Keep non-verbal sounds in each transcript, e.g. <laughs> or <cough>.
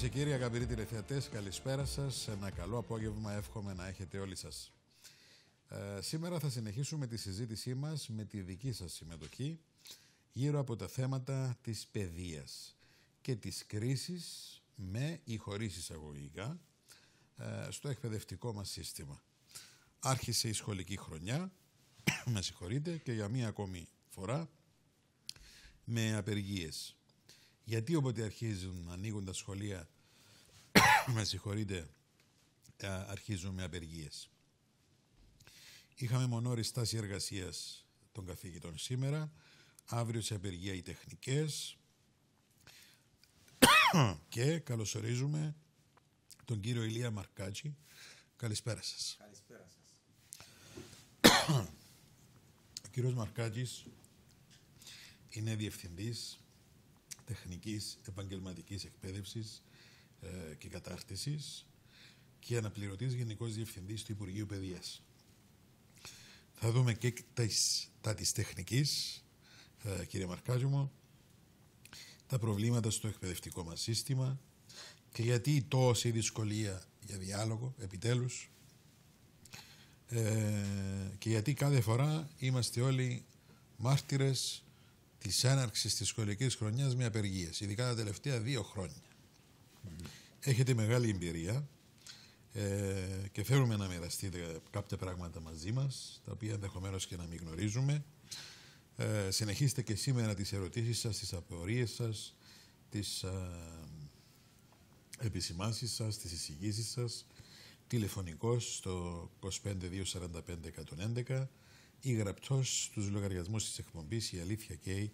Κυρίε και κύριοι, αγαπητοί τηλεθεατές, καλησπέρα σας. Ένα καλό απόγευμα, εύχομαι να έχετε όλοι σας. Ε, σήμερα θα συνεχίσουμε τη συζήτησή μας με τη δική σας συμμετοχή γύρω από τα θέματα της παιδείας και της κρίσης με ή χωρίς εισαγωγικά ε, στο εκπαιδευτικό μας σύστημα. Άρχισε η σχολική χρονιά, <coughs> με συγχωρείτε, και για μία ακόμη φορά με απεργίες. Γιατί όποτε αρχίζουν να ανοίγουν τα σχολεία, <coughs> με συγχωρείτε, ε, αρχίζουν με απεργίες. Είχαμε μονόρι στάση εργασίας των καθηγητών σήμερα, αύριο σε απεργία οι τεχνικές <coughs> και καλωσορίζουμε τον κύριο Ηλία Μαρκάτζη. Καλησπέρα σας. Καλησπέρα σας. <coughs> Ο κύριος Μαρκάτζης είναι διευθυντής τεχνικής επαγγελματικής εκπαίδευσης ε, και κατάρτισης και αναπληρωτής γενικός διευθυντής του Υπουργείου Παιδείας. Θα δούμε και τα, τα της τεχνικής, ε, κύριε Μαρκάτζη μου, τα προβλήματα στο εκπαιδευτικό μας σύστημα και γιατί τόση δυσκολία για διάλογο, επιτέλους, ε, και γιατί κάθε φορά είμαστε όλοι μάρτυρες της έναρξης της σχολικής χρονιάς με απεργίες, ειδικά τα τελευταία δύο χρόνια. Έχετε μεγάλη εμπειρία ε, και θέλουμε να μοιραστείτε κάποια πράγματα μαζί μας, τα οποία ενδεχομένως και να μην γνωρίζουμε. Ε, συνεχίστε και σήμερα τις ερωτήσεις σας, τις απορίες σας, τις ε, επισημάνσεις σας, τις εισηγήσεις σας, τηλεφωνικός στο 25245 ή γραπτός στους λογαριασμούς της εκπομπής «Η Αλήθεια Κέι»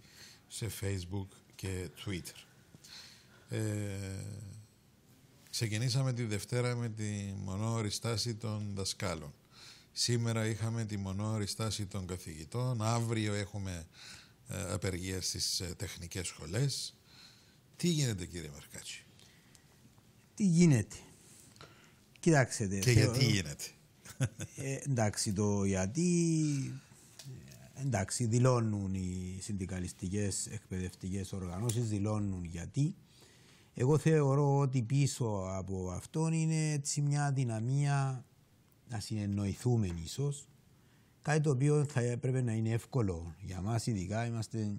σε Facebook και Twitter. Ε, ξεκινήσαμε τη Δευτέρα με τη μονόρη στάση των δασκάλων. Σήμερα είχαμε τη μονόρη στάση των καθηγητών. Αύριο έχουμε ε, απεργία στις ε, τεχνικές σχολές. Τι γίνεται κύριε Μαρκάτσι; Τι γίνεται; Κοιτάξτε. Και γιατί γίνεται; Ε, εντάξει το γιατί εντάξει δηλώνουν οι συνδικαλιστικές εκπαιδευτικές οργανώσεις δηλώνουν γιατί εγώ θεωρώ ότι πίσω από αυτόν είναι έτσι μια δυναμία να συνεννοηθούμε ίσως. Κάτι το οποίο θα έπρεπε να είναι εύκολο για μας, ειδικά είμαστε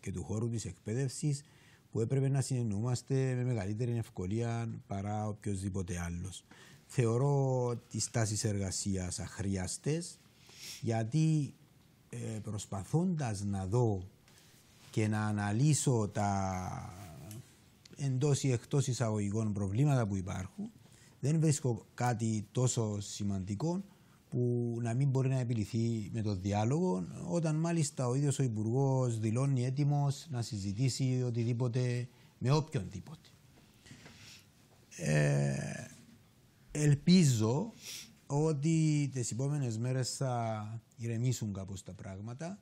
και του χώρου της εκπαίδευσης, που έπρεπε να συνεννοούμαστε με μεγαλύτερη ευκολία παρά οποιοδήποτε άλλος. Θεωρώ τις τάσεις εργασίας αχρίαστες γιατί ε, προσπαθώντας να δω και να αναλύσω τα εντός ή εκτός εισαγωγικών προβλήματα που υπάρχουν δεν βρίσκω κάτι τόσο σημαντικό που να μην μπορεί να επιληθεί με το διάλογο όταν μάλιστα ο ίδιος ο υπουργός δηλώνει έτοιμος να συζητήσει οτιδήποτε με όποιον τίποτε. Ε, ελπίζω ότι τις επόμενες μέρες θα ηρεμήσουν κάπως τα πράγματα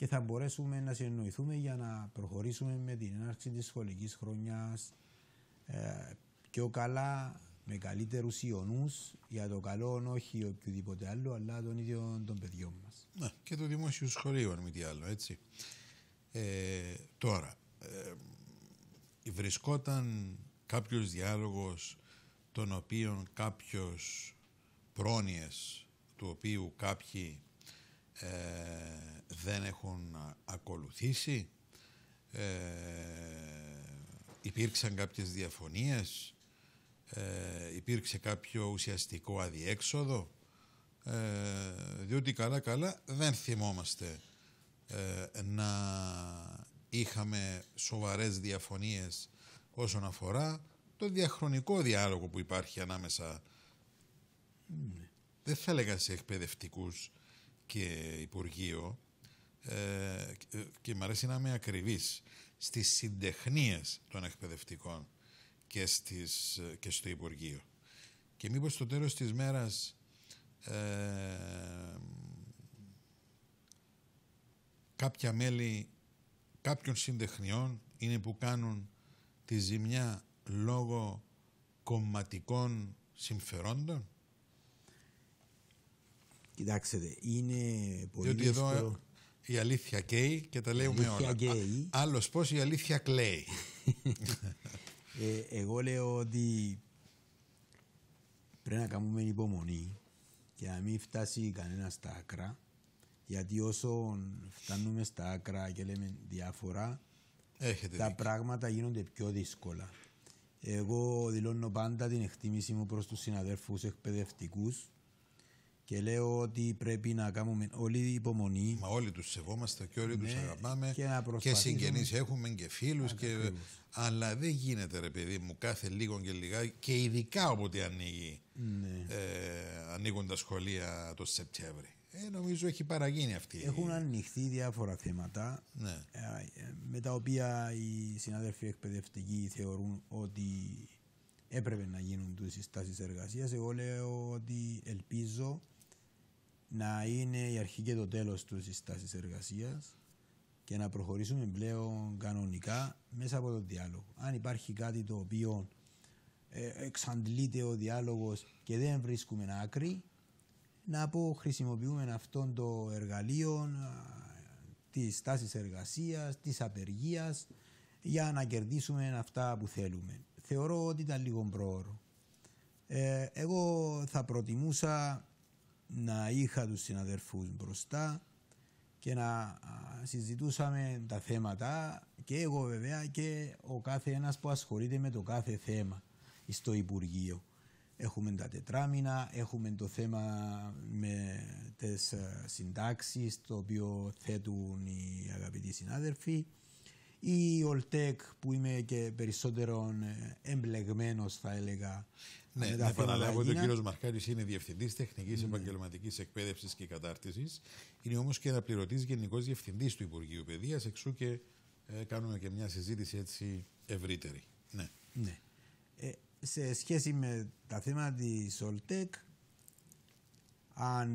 και θα μπορέσουμε να συνεννοηθούμε για να προχωρήσουμε με την έναρξη της σχολικής χρονιάς ε, πιο καλά με καλύτερους ιονούς για το καλό όχι οποιοδήποτε άλλο αλλά τον ίδιο των παιδιών μας. Ναι, και το δημόσιο σχολείο αν μη τι άλλο έτσι. Ε, τώρα, ε, βρισκόταν κάποιος διάλογος τον οποίον κάποιος πρόνοιες του οποίου κάποιοι ε, δεν έχουν ακολουθήσει. Ε, υπήρξαν κάποιες διαφωνίες. Ε, υπήρξε κάποιο ουσιαστικό αδιέξοδο. Ε, διότι καλά καλά δεν θυμόμαστε ε, να είχαμε σοβαρές διαφωνίες όσον αφορά το διαχρονικό διάλογο που υπάρχει ανάμεσα δεν θα έλεγα σε εκπαιδευτικούς και Υπουργείο ε, και μου αρέσει να είμαι ακριβής στις συντεχνίες των εκπαιδευτικών και, στις, και στο Υπουργείο. Και μήπως στο τέλος της μέρας ε, κάποια μέλη κάποιων συντεχνιών είναι που κάνουν τη ζημιά λόγω κομματικών συμφερόντων; Κοιτάξτε, είναι πολύ Διότι εδώ η αλήθεια καίει και τα λέμε όλα. Καίει. Άλλος πώς η αλήθεια κλαίει. <laughs> Ε, εγώ λέω ότι πρέπει να κάνουμε υπομονή και να μην φτάσει κανένα στα άκρα. Γιατί όσο φτάνουμε στα άκρα και λέμε διάφορα, Έχετε τα δίκιο. πράγματα γίνονται πιο δύσκολα. Εγώ δηλώνω πάντα την εκτίμηση μου προς τους συναδέλφους εκπαιδευτικούς και λέω ότι πρέπει να κάνουμε όλη υπομονή Μα όλοι τους σεβόμαστε και όλοι τους Ναι, αγαπάμε και να και προσπαθήσουμε. συγγενείς έχουμε και φίλους και... Ακριβώς. αλλά δεν γίνεται ρε παιδί μου κάθε λίγο και λιγάκι και ειδικά όποτε ανοίγει Ναι. ε, ανοίγουν τα σχολεία το Σεπτέμβρη. Ε, νομίζω έχει παραγίνει αυτή. η- Έχουν ανοιχθεί διάφορα θέματα Ναι. ε, ε, με τα οποία οι συνάδελφοι εκπαιδευτικοί θεωρούν ότι έπρεπε να γίνουν τους συστάσεις εργασίας. Εγώ λέω ότι ελπίζω να είναι η αρχή και το τέλος τους συστάσεις εργασίας και να προχωρήσουμε πλέον κανονικά μέσα από το διάλογο. Αν υπάρχει κάτι το οποίο ε, εξαντλείται ο διάλογος και δεν βρίσκουμε άκρη, να πω χρησιμοποιούμε αυτόν το εργαλείο τη τάση εργασίας, της απεργίας για να κερδίσουμε αυτά που θέλουμε. Θεωρώ ότι ήταν λίγο πρόωρο. Ε, εγώ θα προτιμούσα να είχα τους συναδερφούς μπροστά και να α, συζητούσαμε τα θέματα και εγώ βέβαια και ο κάθε ένας που ασχολείται με το κάθε θέμα στο Υπουργείο. Έχουμε τα τετράμινα, έχουμε το θέμα με τις ε, συντάξεις το οποίο θέτουν οι αγαπητοί συνάδελφοι η Ολτέκ που είμαι και περισσότερο ε, εμπλεγμένος θα έλεγα Ναι, με να τα θέματα επαναλάβω ότι ο εκείνα. κύριος Μαρκάρη είναι διευθυντής τεχνικής Ναι. επαγγελματικής εκπαίδευσης και κατάρτισης. Είναι όμως και αναπληρωτής γενικός διευθυντής του Υπουργείου Παιδείας, εξού και ε, κάνουμε και μια συζήτηση έτσι ευρύτερη. Ναι. Ναι. Ε, σε σχέση με τα θέματα της Ολτέκ, αν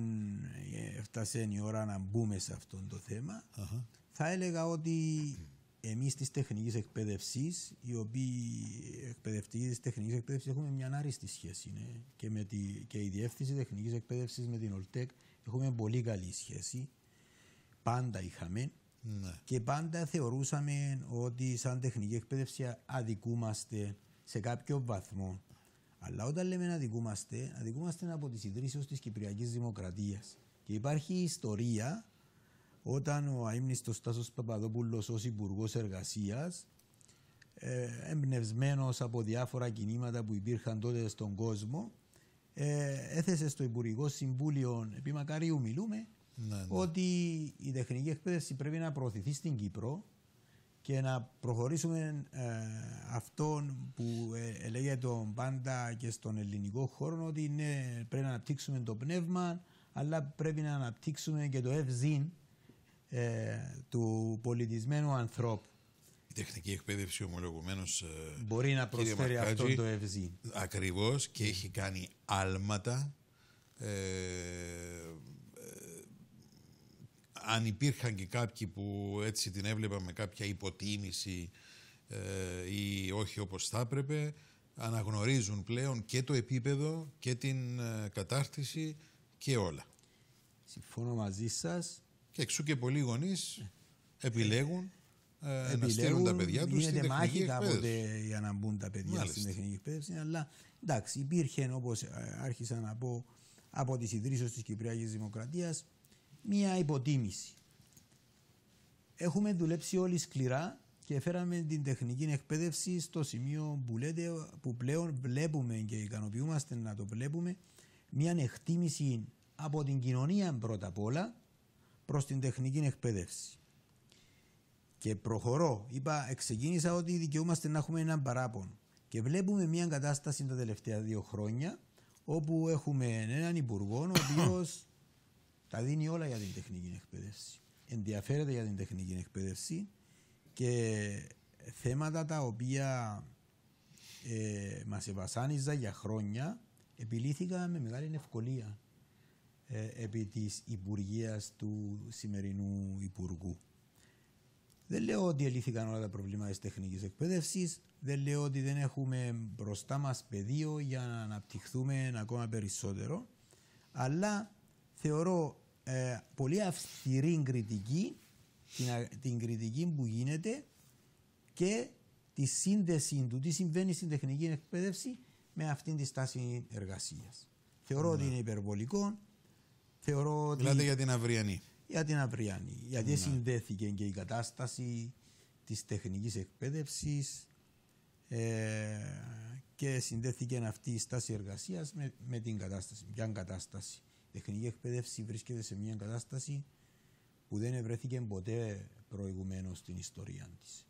ε, φτάσει η ώρα να μπούμε σε αυτό το θέμα, Αχα. θα έλεγα ότι εμείς της τεχνικής εκπαίδευσης, οι οποίοι εκπαιδευτικοί της τεχνικής εκπαίδευσης έχουμε μια άριστη σχέση ναι. και, με τη, και η διεύθυνση τεχνικής εκπαίδευσης με την Ολτέκ έχουμε πολύ καλή σχέση. Πάντα είχαμε ναι. και πάντα θεωρούσαμε ότι σαν τεχνική εκπαίδευση αδικούμαστε σε κάποιο βαθμό. Αλλά όταν λέμε αδικούμαστε, αδικούμαστε από τις ιδρύσεις της Κυπριακής Δημοκρατίας. Και υπάρχει ιστορία όταν ο αείμνηστος Τάσος Παπαδόπουλος ως Υπουργός Εργασίας ε, εμπνευσμένος από διάφορα κινήματα που υπήρχαν τότε στον κόσμο ε, έθεσε στο Υπουργικό Συμβούλιο επί Μακαρίου μιλούμε Ναι, ναι. ότι η τεχνική εκπαίδευση πρέπει να προωθηθεί στην Κύπρο και να προχωρήσουμε ε, αυτόν που ε, λέγεται πάντα και στον ελληνικό χώρο ότι ναι, πρέπει να αναπτύξουμε το πνεύμα αλλά πρέπει να αναπτύξουμε και το ευζήν ε, του πολιτισμένου ανθρώπου. Η τεχνική εκπαίδευση ομολογουμένως. Μπορεί να προσφέρει αυτό το ευζήν. Ακριβώς και έχει κάνει άλματα. Ε, ε, αν υπήρχαν και κάποιοι που έτσι την έβλεπαν με κάποια υποτίμηση ε, ή όχι όπως θα έπρεπε, αναγνωρίζουν πλέον και το επίπεδο και την ε, κατάρτιση και όλα. Συμφωνώ μαζί σας. Και εξού και πολλοί γονείς επιλέγουν, ε, να στείλουν επιλέγουν, τα παιδιά τους στην γίνεται τεχνική μάχη εκπαίδευση. κάποτε για να μπουν τα παιδιά Μάλιστα. στην τεχνική εκπαίδευση, αλλά εντάξει, υπήρχε όπως ε, άρχισα να πω από τις ιδρύσεις της Κυπριακής Δημοκρατίας μία υποτίμηση. Έχουμε δουλέψει όλοι σκληρά και φέραμε την τεχνική εκπαίδευση στο σημείο που, λέτε, που πλέον βλέπουμε και ικανοποιούμαστε να το βλέπουμε μια εκτίμηση από την κοινωνία πρώτα απ' όλα προς την τεχνική εκπαίδευση. Και προχωρώ. Είπα, ξεκίνησα ότι δικαιούμαστε να έχουμε έναν παράπονο. Και βλέπουμε μια κατάσταση τα τελευταία δύο χρόνια όπου έχουμε έναν υπουργό ο οποίος <coughs> τα δίνει όλα για την τεχνική εκπαίδευση. Ενδιαφέρεται για την τεχνική εκπαίδευση και θέματα τα οποία ε, μας ευασάνιζαν για χρόνια επιλύθηκαν με μεγάλη ευκολία ε, επί της υπουργείας του σημερινού υπουργού. Δεν λέω ότι ελύθηκαν όλα τα προβλήματα της τεχνικής εκπαίδευσης, δεν λέω ότι δεν έχουμε μπροστά μας πεδίο για να αναπτυχθούμε ακόμα περισσότερο, αλλά θεωρώ ε, πολύ αυστηρή κριτική την, α- την κριτική που γίνεται και τη σύνδεση του, τι συμβαίνει στην τεχνική εκπαίδευση με αυτήν τη στάση εργασίας. Θεωρώ ότι είναι υπερβολικό. Θεωρώ ότι... Μιλάτε για την αυριανή. Για την αυριανή. Γιατί ναι. συνδέθηκε και η κατάσταση της τεχνικής εκπαίδευσης ε, και συνδέθηκε αυτή η στάση εργασίας με, με την κατάσταση. Ποια κατάσταση. Η τεχνική εκπαίδευση βρίσκεται σε μια κατάσταση που δεν ευρέθηκε ποτέ προηγουμένως στην ιστορία της.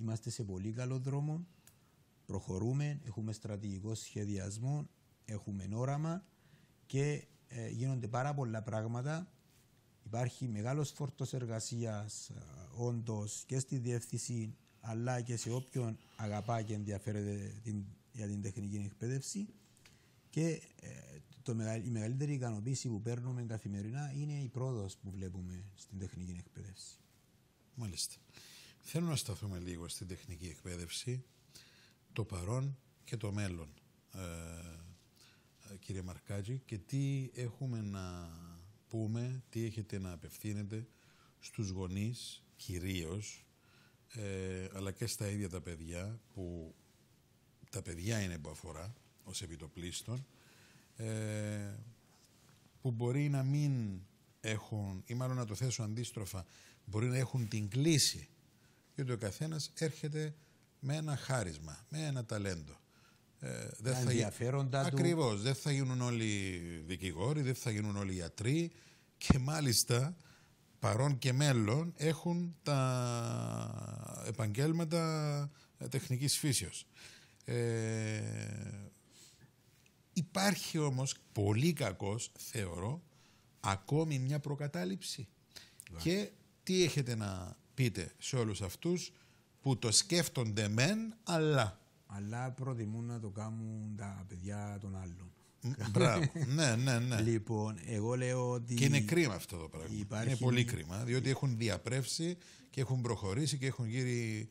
Είμαστε σε πολύ καλό δρόμο, προχωρούμε, έχουμε στρατηγικό σχεδιασμό, έχουμε όραμα και ε, γίνονται πάρα πολλά πράγματα. Υπάρχει μεγάλος φόρτος εργασίας ε, όντως και στη διεύθυνση αλλά και σε όποιον αγαπά και ενδιαφέρεται την, για την τεχνική εκπαίδευση και ε, το, η μεγαλύτερη ικανοποίηση που παίρνουμε καθημερινά είναι η πρόοδος που βλέπουμε στην τεχνική εκπαίδευση. Μάλιστα. Θέλω να σταθούμε λίγο στην τεχνική εκπαίδευση, το παρόν και το μέλλον, ε, ε κύριε Μαρκάτζη, και τι έχουμε να πούμε, τι έχετε να απευθύνετε στους γονείς κυρίως, ε, αλλά και στα ίδια τα παιδιά, που τα παιδιά είναι που αφορά ως επιτοπλίστων, ε, που μπορεί να μην έχουν, ή μάλλον να το θέσω αντίστροφα, μπορεί να έχουν την κλίση, γιατί ο καθένας έρχεται με ένα χάρισμα, με ένα ταλέντο. Ε, δεν θα ενδιαφέροντα του. Ακριβώς, δεν θα γίνουν όλοι δικηγόροι, δεν θα γίνουν όλοι ιατροί και μάλιστα παρόν και μέλλον έχουν τα επαγγέλματα τεχνικής φύσεως. Ε, υπάρχει όμως πολύ κακός, θεωρώ, ακόμη μια προκατάληψη. Και τι έχετε να πείτε σε όλους αυτούς που το σκέφτονται μεν, αλλά... Αλλά προτιμούν να το κάνουν τα παιδιά των άλλων. Μπράβο. ναι, ναι, ναι. Λοιπόν, εγώ λέω ότι. Και είναι κρίμα αυτό το πράγμα. Υπάρχει... Είναι πολύ κρίμα, διότι έχουν διαπρέψει και έχουν προχωρήσει και έχουν γύρει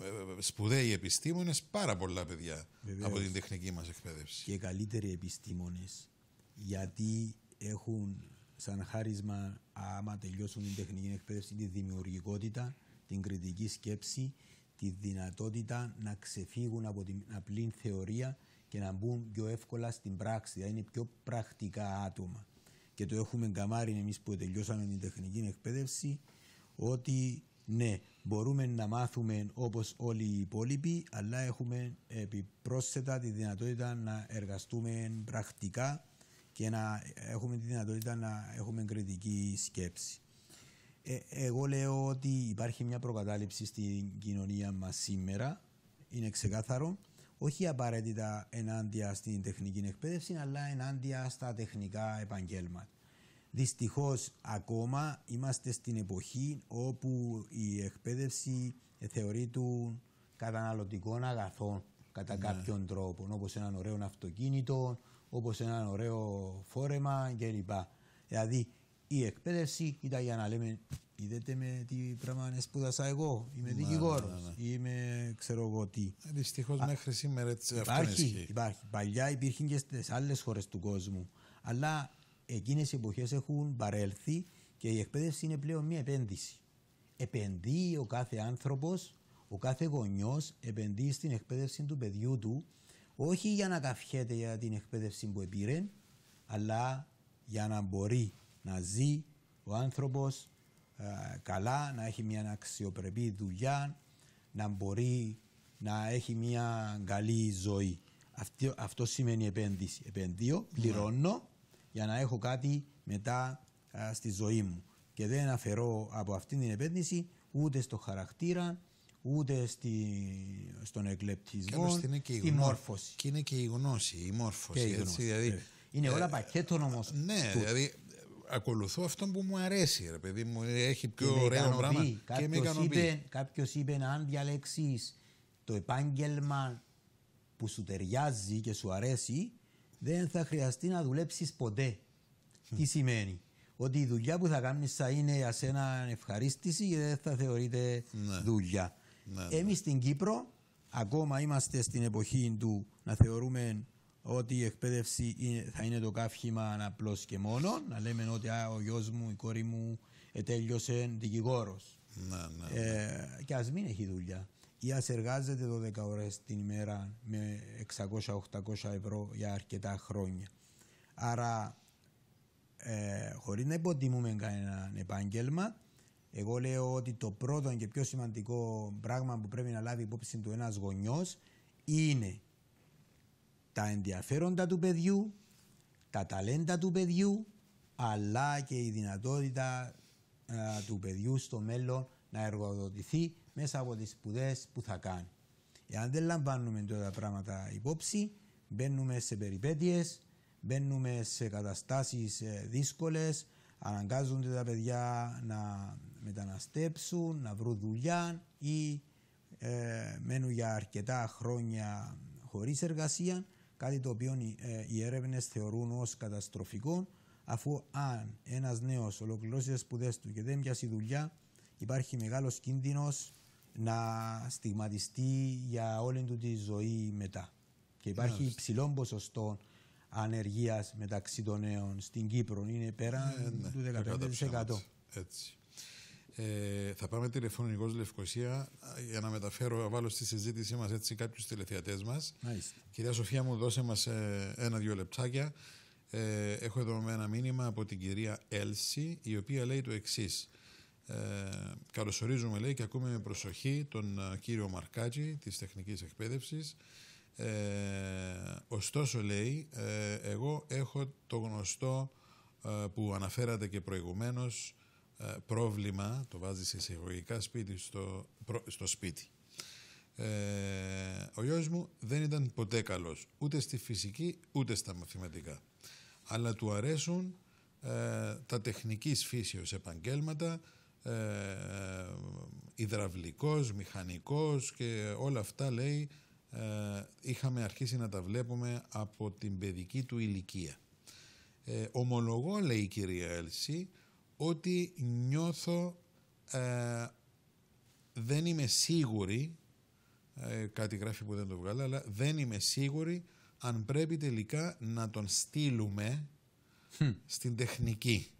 ε, ε, σπουδαίοι επιστήμονες πάρα πολλά παιδιά από την τεχνική μας εκπαίδευση. Και καλύτεροι επιστήμονες, γιατί έχουν σαν χάρισμα, άμα τελειώσουν την τεχνική εκπαίδευση, τη δημιουργικότητα, την κριτική σκέψη, τη δυνατότητα να ξεφύγουν από την απλή θεωρία και να μπουν πιο εύκολα στην πράξη, δηλαδή είναι πιο πρακτικά άτομα. Και το έχουμε καμάρει εμείς που τελειώσαμε την τεχνική εκπαίδευση, ότι ναι, μπορούμε να μάθουμε όπως όλοι οι υπόλοιποι, αλλά έχουμε επιπρόσθετα τη δυνατότητα να εργαστούμε πρακτικά και να έχουμε τη δυνατότητα να έχουμε κριτική σκέψη. Ε, εγώ λέω ότι υπάρχει μια προκατάληψη στην κοινωνία μας σήμερα, είναι ξεκάθαρο, όχι απαραίτητα ενάντια στην τεχνική εκπαίδευση, αλλά ενάντια στα τεχνικά επαγγέλματα. Δυστυχώς, ακόμα είμαστε στην εποχή όπου η εκπαίδευση θεωρείται καταναλωτικών αγαθών κατά ναι. κάποιον τρόπο, όπως έναν ωραίο αυτοκίνητο, όπως έναν ωραίο φόρεμα κλπ. Δηλαδή η εκπαίδευση ήταν για να λέμε Είδατε με τι πράγμα σπούδασα εγώ. Είμαι δικηγόρος. Ναι, ναι. Είμαι ξέρω εγώ τι. Ε, Δυστυχώ μέχρι σήμερα έτσι υπάρχει, υπάρχει. Παλιά υπήρχε και στις άλλες χώρες του κόσμου. Αλλά εκείνες οι εποχές έχουν παρέλθει και η εκπαίδευση είναι πλέον μια επένδυση. Επενδύει ο κάθε άνθρωπος, ο κάθε γονιός επενδύει στην εκπαίδευση του παιδιού του, όχι για να καφιέται για την εκπαίδευση που επήρε, αλλά για να μπορεί να ζει ο άνθρωπος ε, καλά, να έχει μια αξιοπρεπή δουλειά, να μπορεί να έχει μια καλή ζωή. Αυτό, αυτό σημαίνει επένδυση. Επενδύω, ναι. πληρώνω για να έχω κάτι μετά στη ζωή μου. Και δεν αφαιρώ από αυτήν την επένδυση ούτε στο χαρακτήρα, ούτε στη, στον εκλεπτισμό, στη μόρφωση. Και είναι και η γνώση, η μόρφωση. η γνώση, δηλαδή, είναι όλα ε, πακέτο όμως. Ναι, δηλαδή ακολουθώ αυτό που μου αρέσει, ρε παιδί μου. Έχει πιο ωραίο πράγμα και με ικανοποιεί. Κάποιος είπε αν διαλέξεις το επάγγελμα που σου ταιριάζει και σου αρέσει, δεν θα χρειαστεί να δουλέψεις ποτέ. Τι σημαίνει; Ότι η δουλειά που θα κάνεις θα είναι για σένα ευχαρίστηση και δεν θα θεωρείται ναι. δουλειά. Ναι, ναι. Εμείς στην Κύπρο ακόμα είμαστε στην εποχή του να θεωρούμε ότι η εκπαίδευση θα είναι το καύχημα απλώ και μόνο. Να λέμε ότι α, ο γιος μου, η κόρη μου ετέλειωσε δικηγόρος. Ναι, ναι, ε, και ας μην έχει δουλειά. ή ας εργάζεται 12 ώρες την ημέρα με 600-800 ευρώ για αρκετά χρόνια. Άρα, ε, χωρίς να υποτιμούμε κανένα επάγγελμα, εγώ λέω ότι το πρώτο και πιο σημαντικό πράγμα που πρέπει να λάβει υπόψη του ένας γονιός είναι τα ενδιαφέροντα του παιδιού, τα ταλέντα του παιδιού, αλλά και η δυνατότητα του παιδιού στο μέλλον να εργοδοτηθεί μέσα από τις σπουδές που θα κάνει. Εάν δεν λαμβάνουμε τώρα τα πράγματα υπόψη, μπαίνουμε σε περιπέτειες, μπαίνουμε σε καταστάσεις ε, δύσκολες, αναγκάζονται τα παιδιά να μεταναστέψουν, να βρουν δουλειά ή ε, μένουν για αρκετά χρόνια χωρίς εργασία, κάτι το οποίο ε, οι έρευνες θεωρούν ως καταστροφικό, αφού αν ένας νέος ολοκληρώσει τις σπουδές του και δεν πιάσει δουλειά, υπάρχει μεγάλος κίνδυνος να στιγματιστεί για όλη του τη ζωή μετά. Και υπάρχει υψηλό ποσοστό ανεργίας μεταξύ των νέων στην Κύπρο. Είναι πέρα ε, ναι, του 15%. Έτσι. Ε, θα πάμε τηλεφωνικό Λευκοσία για να μεταφέρω, βάλω στη συζήτησή μας έτσι κάποιους τηλεθεατές μας. Κυρία Σοφία, μου δώσε μας ε, ένα-δύο λεπτάκια. Ε, έχω εδώ με ένα μήνυμα από την κυρία Έλση, η οποία λέει το εξής. Ε, καλωσορίζουμε, λέει, και ακούμε με προσοχή τον ε, κύριο Μαρκάτζη της τεχνικής εκπαίδευσης. Ε, ωστόσο, λέει, ε, εγώ έχω το γνωστό που αναφέρατε και προηγουμένως πρόβλημα, το βάζεις σε εισαγωγικά σπίτι στο, στο σπίτι. ο γιος μου δεν ήταν ποτέ καλός, ούτε στη φυσική ούτε στα μαθηματικά. Αλλά του αρέσουν τα τεχνικής φύσεως επαγγέλματα ε, υδραυλικός, μηχανικός και όλα αυτά λέει ε, είχαμε αρχίσει να τα βλέπουμε από την παιδική του ηλικία. Ε, ομολογώ λέει η κυρία Έλση ότι νιώθω ε, δεν είμαι σίγουρη ε, κάτι γράφει που δεν το βγάλα αλλά δεν είμαι σίγουρη αν πρέπει τελικά να τον στείλουμε στην τεχνική.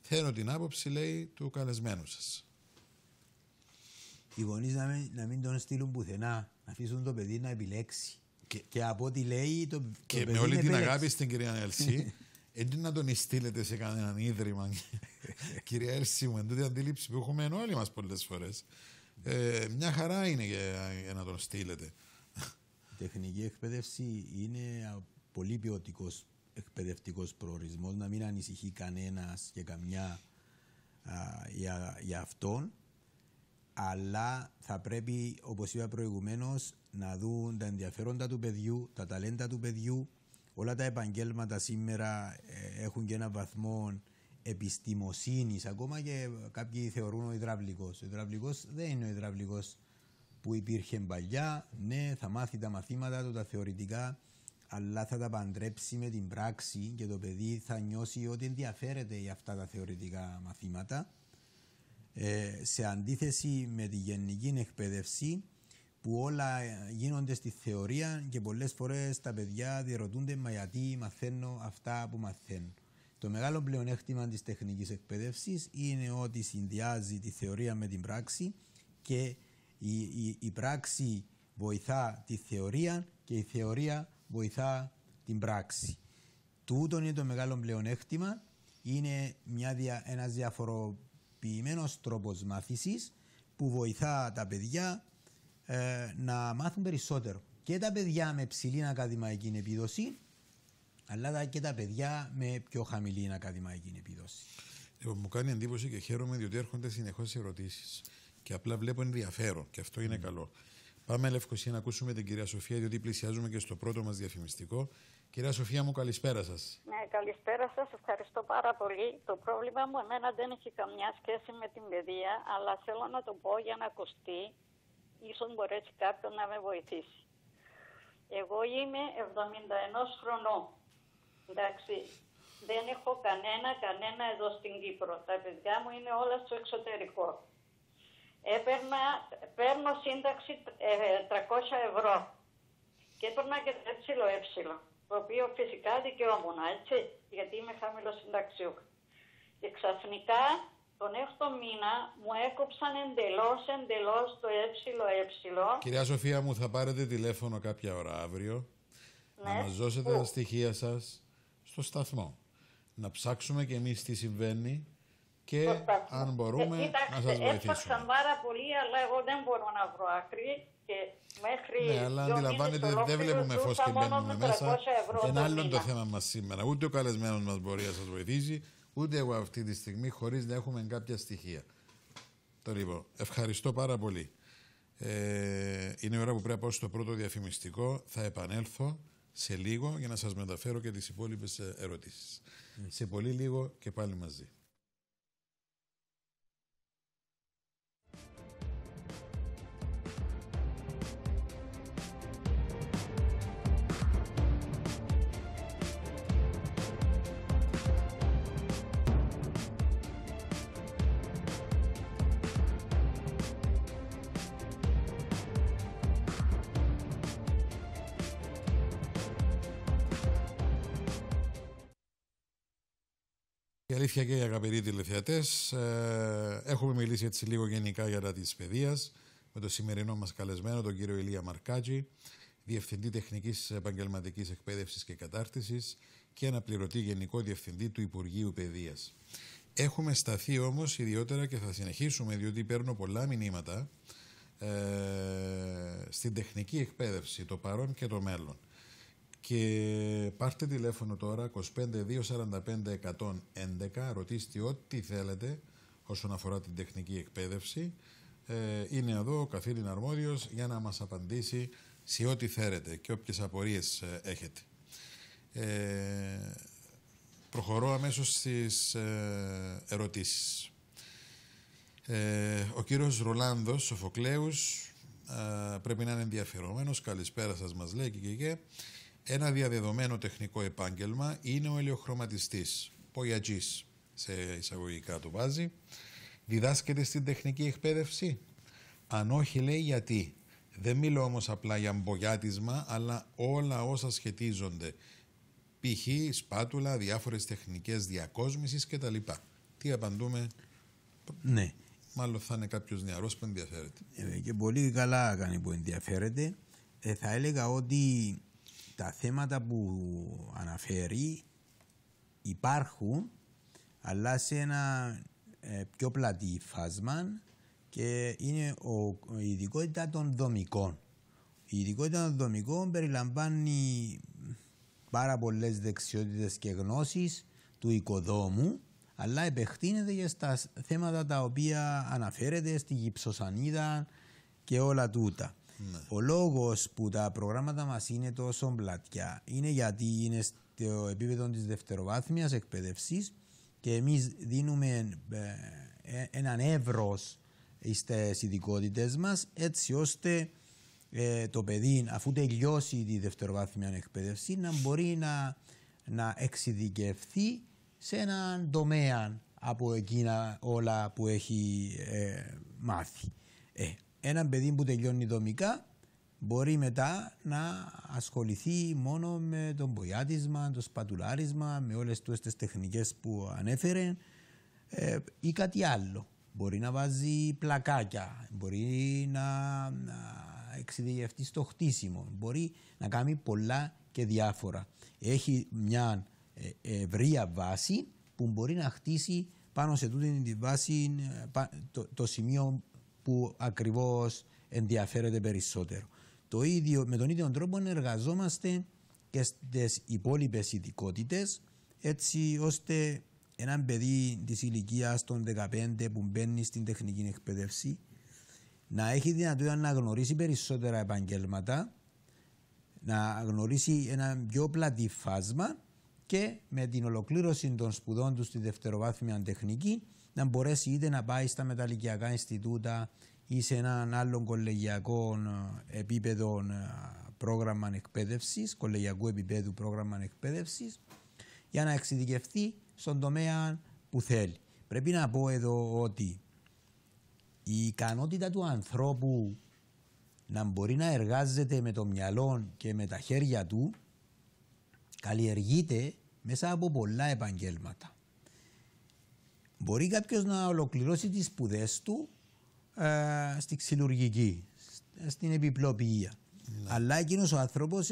Θέλω την άποψη, λέει, του καλεσμένου σας. Οι γονείς να, μην, να μην τον στείλουν πουθενά, να αφήσουν το παιδί να επιλέξει. Και, και από ό,τι λέει, το, το και παιδί με όλη την αγάπη στην κυρία Ελσί, <laughs> έτσι να τον στείλετε σε κανέναν ίδρυμα. <laughs> κυρία Ελσί μου, εντούτοι αντίληψη που έχουμε όλοι μας πολλές φορές. Ε, μια χαρά είναι για, για να τον στείλετε. Η τεχνική εκπαίδευση είναι πολύ ποιοτικός εκπαιδευτικός προορισμός, να μην ανησυχεί κανένας και καμιά για, για αυτόν, αλλά θα πρέπει, όπως είπα προηγουμένως, να δουν τα ενδιαφέροντα του παιδιού, τα ταλέντα του παιδιού. Όλα τα επαγγέλματα σήμερα ε, έχουν και ένα βαθμό επιστημοσύνης, ακόμα και κάποιοι θεωρούν ο υδραυλικός. Ο υδραυλικός δεν είναι ο υδραυλικός που υπήρχε παλιά. Ναι, θα μάθει τα μαθήματα του, τα θεωρητικά, αλλά θα τα παντρέψει με την πράξη και το παιδί θα νιώσει ότι ενδιαφέρεται για αυτά τα θεωρητικά μαθήματα. Ε, σε αντίθεση με τη γενική εκπαίδευση που όλα γίνονται στη θεωρία και πολλές φορές τα παιδιά διερωτούνται μα γιατί μαθαίνω αυτά που μαθαίνω; Το μεγάλο πλεονέκτημα της τεχνικής εκπαίδευσης είναι ότι συνδυάζει τη θεωρία με την πράξη και η, η, η πράξη βοηθά τη θεωρία και η θεωρία βοηθά την πράξη. Τούτο είναι το μεγάλο πλεονέκτημα. Είναι μια, ένας διαφοροποιημένος τρόπος μάθησης που βοηθά τα παιδιά ε, να μάθουν περισσότερο. Και τα παιδιά με ψηλή ακαδημαϊκή επίδοση, αλλά και τα παιδιά με πιο χαμηλή ακαδημαϊκή επίδοση. Λοιπόν, μου κάνει εντύπωση και χαίρομαι διότι έρχονται συνεχώς ερωτήσεις. Και απλά βλέπω ενδιαφέρον και αυτό είναι καλό. Πάμε Λευκοσία να ακούσουμε την κυρία Σοφία, διότι πλησιάζουμε και στο πρώτο μας διαφημιστικό. Κυρία Σοφία μου, καλησπέρα σας. Ναι, καλησπέρα σας. Ευχαριστώ πάρα πολύ. Το πρόβλημα μου εμένα δεν έχει καμιά σχέση με την παιδεία, αλλά θέλω να το πω για να ακουστεί. Ίσως μπορέσει κάποιον να με βοηθήσει. Εγώ είμαι 71 χρονών. Εντάξει, δεν έχω κανένα, κανένα εδώ στην Κύπρο. Τα παιδιά μου είναι όλα στο εξωτερικό έπαιρνα, παίρνω σύνταξη 300 ε, ευρώ και έπαιρνα και το έψιλο έψιλο, το οποίο φυσικά δικαιόμουν, έτσι, γιατί είμαι χαμηλό συνταξιούχο. Και ξαφνικά τον έκτο μήνα μου έκοψαν εντελώς, εντελώς το ε. Κυρία Σοφία μου, θα πάρετε τηλέφωνο κάποια ώρα αύριο να ναι. μας δώσετε τα στοιχεία σας στο σταθμό. Να ψάξουμε και εμείς τι συμβαίνει και αν μπορούμε ε, να σας βοηθήσουμε. Έσπαξαν πάρα πολύ, αλλά εγώ δεν μπορώ να βρω άκρη και μέχρι ναι, αλλά αντιλαμβάνετε δεν βλέπουμε φως και μπαίνουμε μέσα. Ένα άλλο το θέμα μας σήμερα. Ούτε ο καλεσμένος μας μπορεί να σας βοηθήσει, ούτε εγώ αυτή τη στιγμή χωρίς να έχουμε κάποια στοιχεία. Το λοιπόν, ευχαριστώ πάρα πολύ. Ε, είναι η ώρα που πρέπει να πάω στο πρώτο διαφημιστικό. Θα επανέλθω σε λίγο για να σας μεταφέρω και τις υπόλοιπες ερωτήσεις. Σε πολύ λίγο και πάλι μαζί. Αλήθεια και οι αγαπητοί τηλεθεατές, ε, έχουμε μιλήσει έτσι λίγο γενικά για τα της παιδείας με το σημερινό μας καλεσμένο, τον κύριο Ηλία Μαρκάτζη, Διευθυντή Τεχνικής Επαγγελματικής Εκπαίδευσης και Κατάρτισης και αναπληρωτή Γενικό Διευθυντή του Υπουργείου Παιδείας. Έχουμε σταθεί όμως ιδιότερα και θα συνεχίσουμε, διότι παίρνω πολλά μηνύματα ε, στην τεχνική εκπαίδευση, το παρόν και το μέλλον. Και πάρτε τηλέφωνο τώρα 25 245 111, ρωτήστε ό,τι θέλετε όσον αφορά την τεχνική εκπαίδευση. Ε, είναι εδώ ο καθήλυν αρμόδιος για να μας απαντήσει σε ό,τι θέλετε και όποιες απορίες ε, έχετε. Ε, προχωρώ αμέσως στις ε, ερωτήσεις. Ε, ο κύριος Ρολάνδος Σοφοκλέους ε, πρέπει να είναι ενδιαφερόμενος. Καλησπέρα σας μας λέει και και και. Ένα διαδεδομένο τεχνικό επάγγελμα είναι ο ελαιοχρωματιστής, πογιατζής σε εισαγωγικά το βάζει. Διδάσκεται στην τεχνική εκπαίδευση; Αν όχι λέει γιατί; Δεν μιλώ όμως απλά για μπογιάτισμα, αλλά όλα όσα σχετίζονται. Π.χ. σπάτουλα, διάφορες τεχνικές διακόσμησης κτλ. Τι απαντούμε; Ναι. Μάλλον θα είναι κάποιος νεαρός που ενδιαφέρεται. Ε, και πολύ καλά κάνει που ενδιαφέρεται. Ε, θα έλεγα ότι τα θέματα που αναφέρει υπάρχουν αλλά σε ένα ε, πιο πλατή φάσμα και είναι ο, η ειδικότητα των δομικών. Η ειδικότητα των δομικών περιλαμβάνει πάρα πολλές δεξιότητες και γνώσεις του οικοδόμου αλλά επεκτείνεται και στα θέματα τα οποία αναφέρεται στη γυψοσανίδα και όλα τούτα. Ναι. Ο λόγος που τα προγράμματα μας είναι τόσο πλατιά είναι γιατί είναι στο επίπεδο της δευτεροβάθμιας εκπαίδευσης και εμείς δίνουμε ε, ε, έναν εύρος στις ειδικότητες μας έτσι ώστε ε, το παιδί αφού τελειώσει τη δευτεροβάθμια εκπαίδευση να μπορεί να, να εξειδικευθεί σε έναν τομέα από εκείνα όλα που έχει μάθει. Ε, ένα παιδί που τελειώνει δομικά μπορεί μετά να ασχοληθεί μόνο με το μποιάτισμα, το σπατουλάρισμα, με όλες τις τεχνικές που ανέφερε ε, ή κάτι άλλο. Μπορεί να βάζει πλακάκια, μπορεί να, να εξειδικευτεί στο χτίσιμο, μπορεί να κάνει πολλά και διάφορα. Έχει μια ε, ευρεία βάση που μπορεί να χτίσει πάνω σε τούτη τη βάση ε, το, το σημείο που ακριβώς ενδιαφέρεται περισσότερο. Το ίδιο, με τον ίδιο τρόπο εργαζόμαστε και στις υπόλοιπες ειδικότητες, έτσι ώστε ένα παιδί της ηλικίας των 15 που μπαίνει στην τεχνική εκπαίδευση να έχει δυνατότητα να γνωρίσει περισσότερα επαγγέλματα, να γνωρίσει ένα πιο πλατή φάσμα και με την ολοκλήρωση των σπουδών τους στη δευτεροβάθμια τεχνική να μπορέσει είτε να πάει στα μεταλλικιακά Ινστιτούτα ή σε έναν άλλο κολεγιακό ε, επίπεδο ε, πρόγραμμα εκπαίδευσης, κολεγιακού επίπεδου πρόγραμμα εκπαίδευσης, για να εξειδικευτεί στον τομέα που θέλει. Πρέπει να πω εδώ ότι η ικανότητα του ανθρώπου να μπορεί να εργάζεται με το μυαλό και με τα χέρια του καλλιεργείται μέσα από πολλά επαγγέλματα. Μπορεί κάποιος να ολοκληρώσει τις σπουδές του ε, στη ξυλουργική, στην επιπλοποιία. Αλλά εκείνος ο άνθρωπος,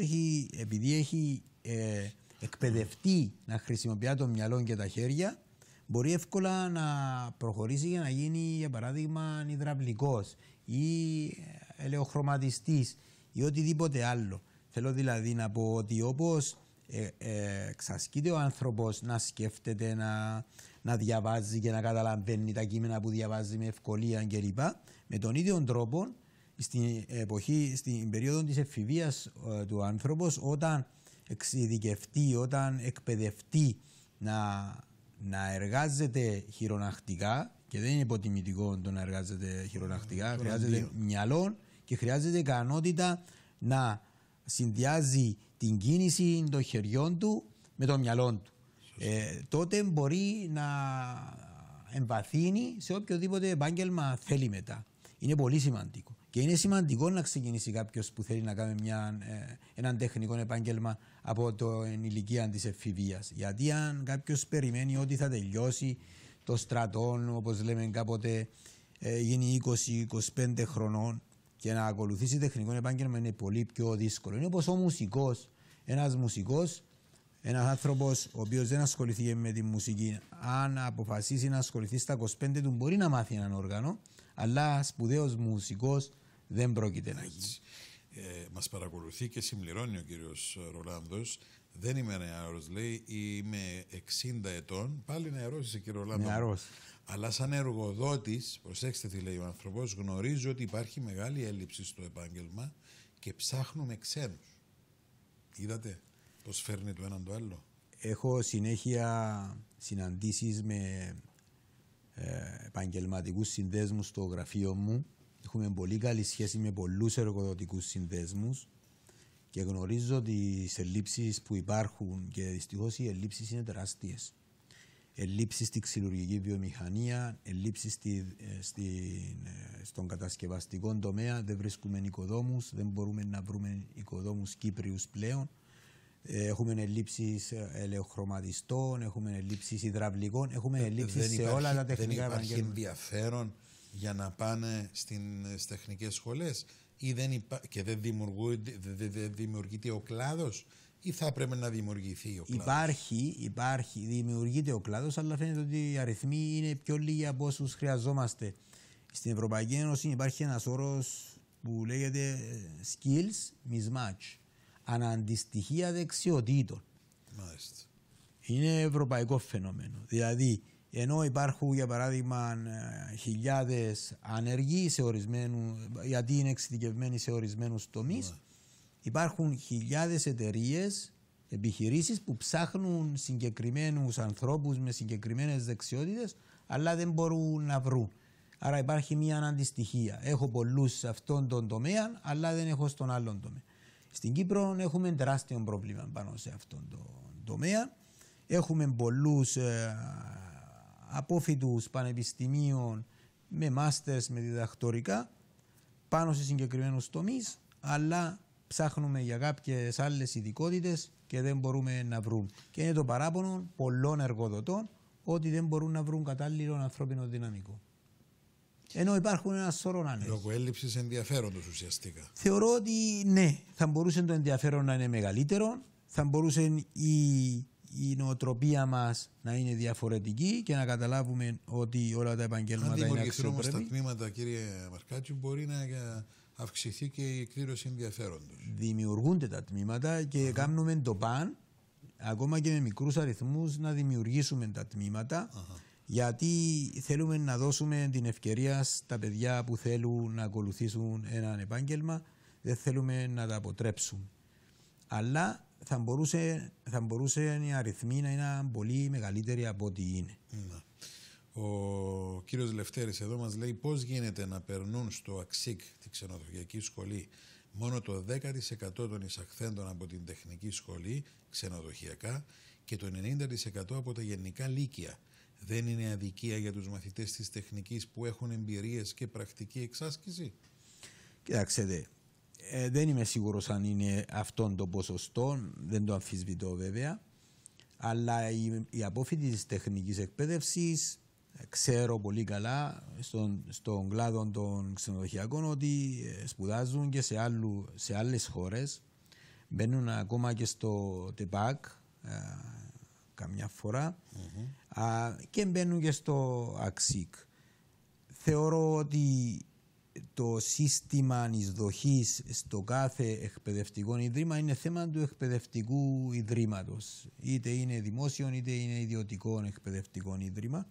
επειδή έχει ε, εκπαιδευτεί να χρησιμοποιεί το μυαλό και τα χέρια, μπορεί εύκολα να προχωρήσει για να γίνει, για παράδειγμα, υδραυλικός ή ελαιοχρωματιστής ή οτιδήποτε άλλο. Θέλω δηλαδή να πω ότι όπως ε, ε, εξασκείται ο άνθρωπος να σκέφτεται, να, να διαβάζει και να καταλαβαίνει τα κείμενα που διαβάζει με ευκολία κλπ. Με τον ίδιο τρόπο, στην εποχή, στην περίοδο της εφηβείας ε, του άνθρωπος, όταν εξειδικευτεί, όταν εκπαιδευτεί να, να εργάζεται χειρονακτικά και δεν είναι υποτιμητικό το να εργάζεται χειρονακτικά, χρειάζεται μυαλό και χρειάζεται ικανότητα να συνδυάζει την κίνηση των χεριών του με το μυαλό του. Ε, τότε μπορεί να εμβαθύνει σε οποιοδήποτε επάγγελμα θέλει μετά. Είναι πολύ σημαντικό. Και είναι σημαντικό να ξεκινήσει κάποιος που θέλει να κάνει μια, ε, έναν τεχνικό επάγγελμα από την ηλικία της εφηβείας. Γιατί αν κάποιος περιμένει ότι θα τελειώσει το στρατόν, όπως λέμε κάποτε, ε, γίνει 20-25 χρονών και να ακολουθήσει τεχνικό επάγγελμα είναι πολύ πιο δύσκολο. Είναι όπως ο μουσικός. Ένας μουσικός, ένας άνθρωπος ο οποίος δεν ασχοληθεί με τη μουσική, αν αποφασίσει να ασχοληθεί στα 25 του, μπορεί να μάθει έναν όργανο, αλλά σπουδαίος μουσικός δεν πρόκειται να γίνει. Ε, μας παρακολουθεί και συμπληρώνει ο κύριος Ρολάνδος. Δεν είμαι νεαρός, λέει, είμαι 60 ετών. Πάλι νεαρός είσαι κύριε Ρολάνδο. Νεαρός. Αλλά σαν εργοδότης, προσέξτε τι λέει ο άνθρωπος, γνωρίζω ότι υπάρχει μεγάλη έλλειψη στο επάγγελμα και ψάχνουμε ξένους. Είδατε; Πώς φέρνει το έναν το άλλο. Έχω συνέχεια συναντήσεις με ε, επαγγελματικούς συνδέσμους στο γραφείο μου Έχουμε πολύ καλή σχέση με πολλούς εργοδοτικούς συνδέσμους και γνωρίζω τις ελλείψεις που υπάρχουν και δυστυχώς οι ελλείψεις είναι τεράστιες. Ελλείψεις στη ξυλουργική βιομηχανία, ελλείψεις στη, ε, στη, ε, στον κατασκευαστικό τομέα. Δεν βρίσκουμε οικοδόμους, δεν μπορούμε να βρούμε οικοδόμους Κύπριους πλέον. Ε, έχουμε ελλείψεις ελαιοχρωματιστών, έχουμε ελλείψεις υδραυλικών, έχουμε ελλείψεις σε όλα τα τεχνικά επαγγέλματα. Δεν υπάρχει ενδιαφέρον για να πάνε στις τεχνικές σχολές ή δεν υπά... και δεν, δεν δημιουργείται ο κλάδος ή θα πρέπει να δημιουργηθεί ο κλάδος; Υπάρχει, υπάρχει, δημιουργείται ο κλάδος αλλά φαίνεται ότι οι αριθμοί είναι πιο λίγοι από όσους χρειαζόμαστε. Στην Ευρωπαϊκή Ένωση υπάρχει ένας όρος που λέγεται ε, skills mismatch, αναντιστοιχεία δεξιοτήτων. Μάλιστα. Είναι ευρωπαϊκό φαινόμενο. Δηλαδή, ενώ υπάρχουν για παράδειγμα ε, χιλιάδες άνεργοι σε ορισμένου, γιατί είναι εξειδικευμένοι σε ορισμένους τομείς, ναι. υπάρχουν χιλιάδες εταιρείες, επιχειρήσεις που ψάχνουν συγκεκριμένους ανθρώπους με συγκεκριμένες δεξιότητες, αλλά δεν μπορούν να βρουν. Άρα υπάρχει μια αντιστοιχία. Έχω πολλούς σε αυτόν τον τομέα, αλλά δεν έχω στον άλλον τομέα. Στην Κύπρο έχουμε τεράστιο πρόβλημα πάνω σε αυτόν τον τομέα. Έχουμε πολλούς ε, απόφοιτους πανεπιστημίων με μάστερς, με διδακτορικά πάνω σε συγκεκριμένους τομείς αλλά ψάχνουμε για κάποιες άλλες ειδικότητες και δεν μπορούμε να βρούμε. Και είναι το παράπονο πολλών εργοδοτών ότι δεν μπορούν να βρουν κατάλληλο ανθρώπινο δυναμικό. Ενώ υπάρχουν ένας σωρός άνεργοι. Λόγω έλλειψης ενδιαφέροντος ουσιαστικά. Θεωρώ ότι ναι, θα μπορούσε το ενδιαφέρον να είναι μεγαλύτερο, θα μπορούσε η η νοοτροπία μας να είναι διαφορετική και να καταλάβουμε ότι όλα τα επαγγέλματα είναι αξιοπρεπή. Αν τα τμήματα, κύριε Μαρκάτσου, μπορεί να αυξηθεί και η εκδήλωση ενδιαφέροντος. Δημιουργούνται τα τμήματα και uh-huh. κάνουμε το παν, ακόμα και με μικρούς αριθμούς, να δημιουργήσουμε τα τμήματα. Γιατί θέλουμε να δώσουμε την ευκαιρία στα παιδιά που θέλουν να ακολουθήσουν ένα επάγγελμα, δεν θέλουμε να τα αποτρέψουμε. Αλλά θα μπορούσε, θα μπορούσε οι αριθμοί να είναι πολύ μεγαλύτεροι από ό,τι είναι. Να. Ο κύριος Λευτέρης εδώ μας λέει πώς γίνεται να περνούν στο ΑΞΙΚ, τη ξενοδοχειακή σχολή, μόνο το 10% των εισαχθέντων από την τεχνική σχολή, ξενοδοχειακά, και το 90% από τα γενικά λύκεια. Δεν είναι αδικία για τους μαθητές της τεχνικής που έχουν εμπειρίες και πρακτική εξάσκηση; Κοιτάξτε, ε, δεν είμαι σίγουρος αν είναι αυτό το ποσοστό, δεν το αμφισβητώ βέβαια. Αλλά οι, οι απόφοιτοι της τεχνικής εκπαίδευσης ξέρω πολύ καλά στον, στον κλάδο των ξενοδοχειακών ότι ε, σπουδάζουν και σε, άλλου, σε άλλες χώρες. Μπαίνουν ακόμα και στο ΤΕΠΑΚ ε, καμιά φορά και μπαίνουν και στο ΑΞΙΚ. Θεωρώ ότι το σύστημα εισδοχή στο κάθε εκπαιδευτικό ίδρυμα είναι θέμα του εκπαιδευτικού ιδρύματος. Είτε είναι δημόσιο είτε είναι ιδιωτικό εκπαιδευτικό ίδρυμα.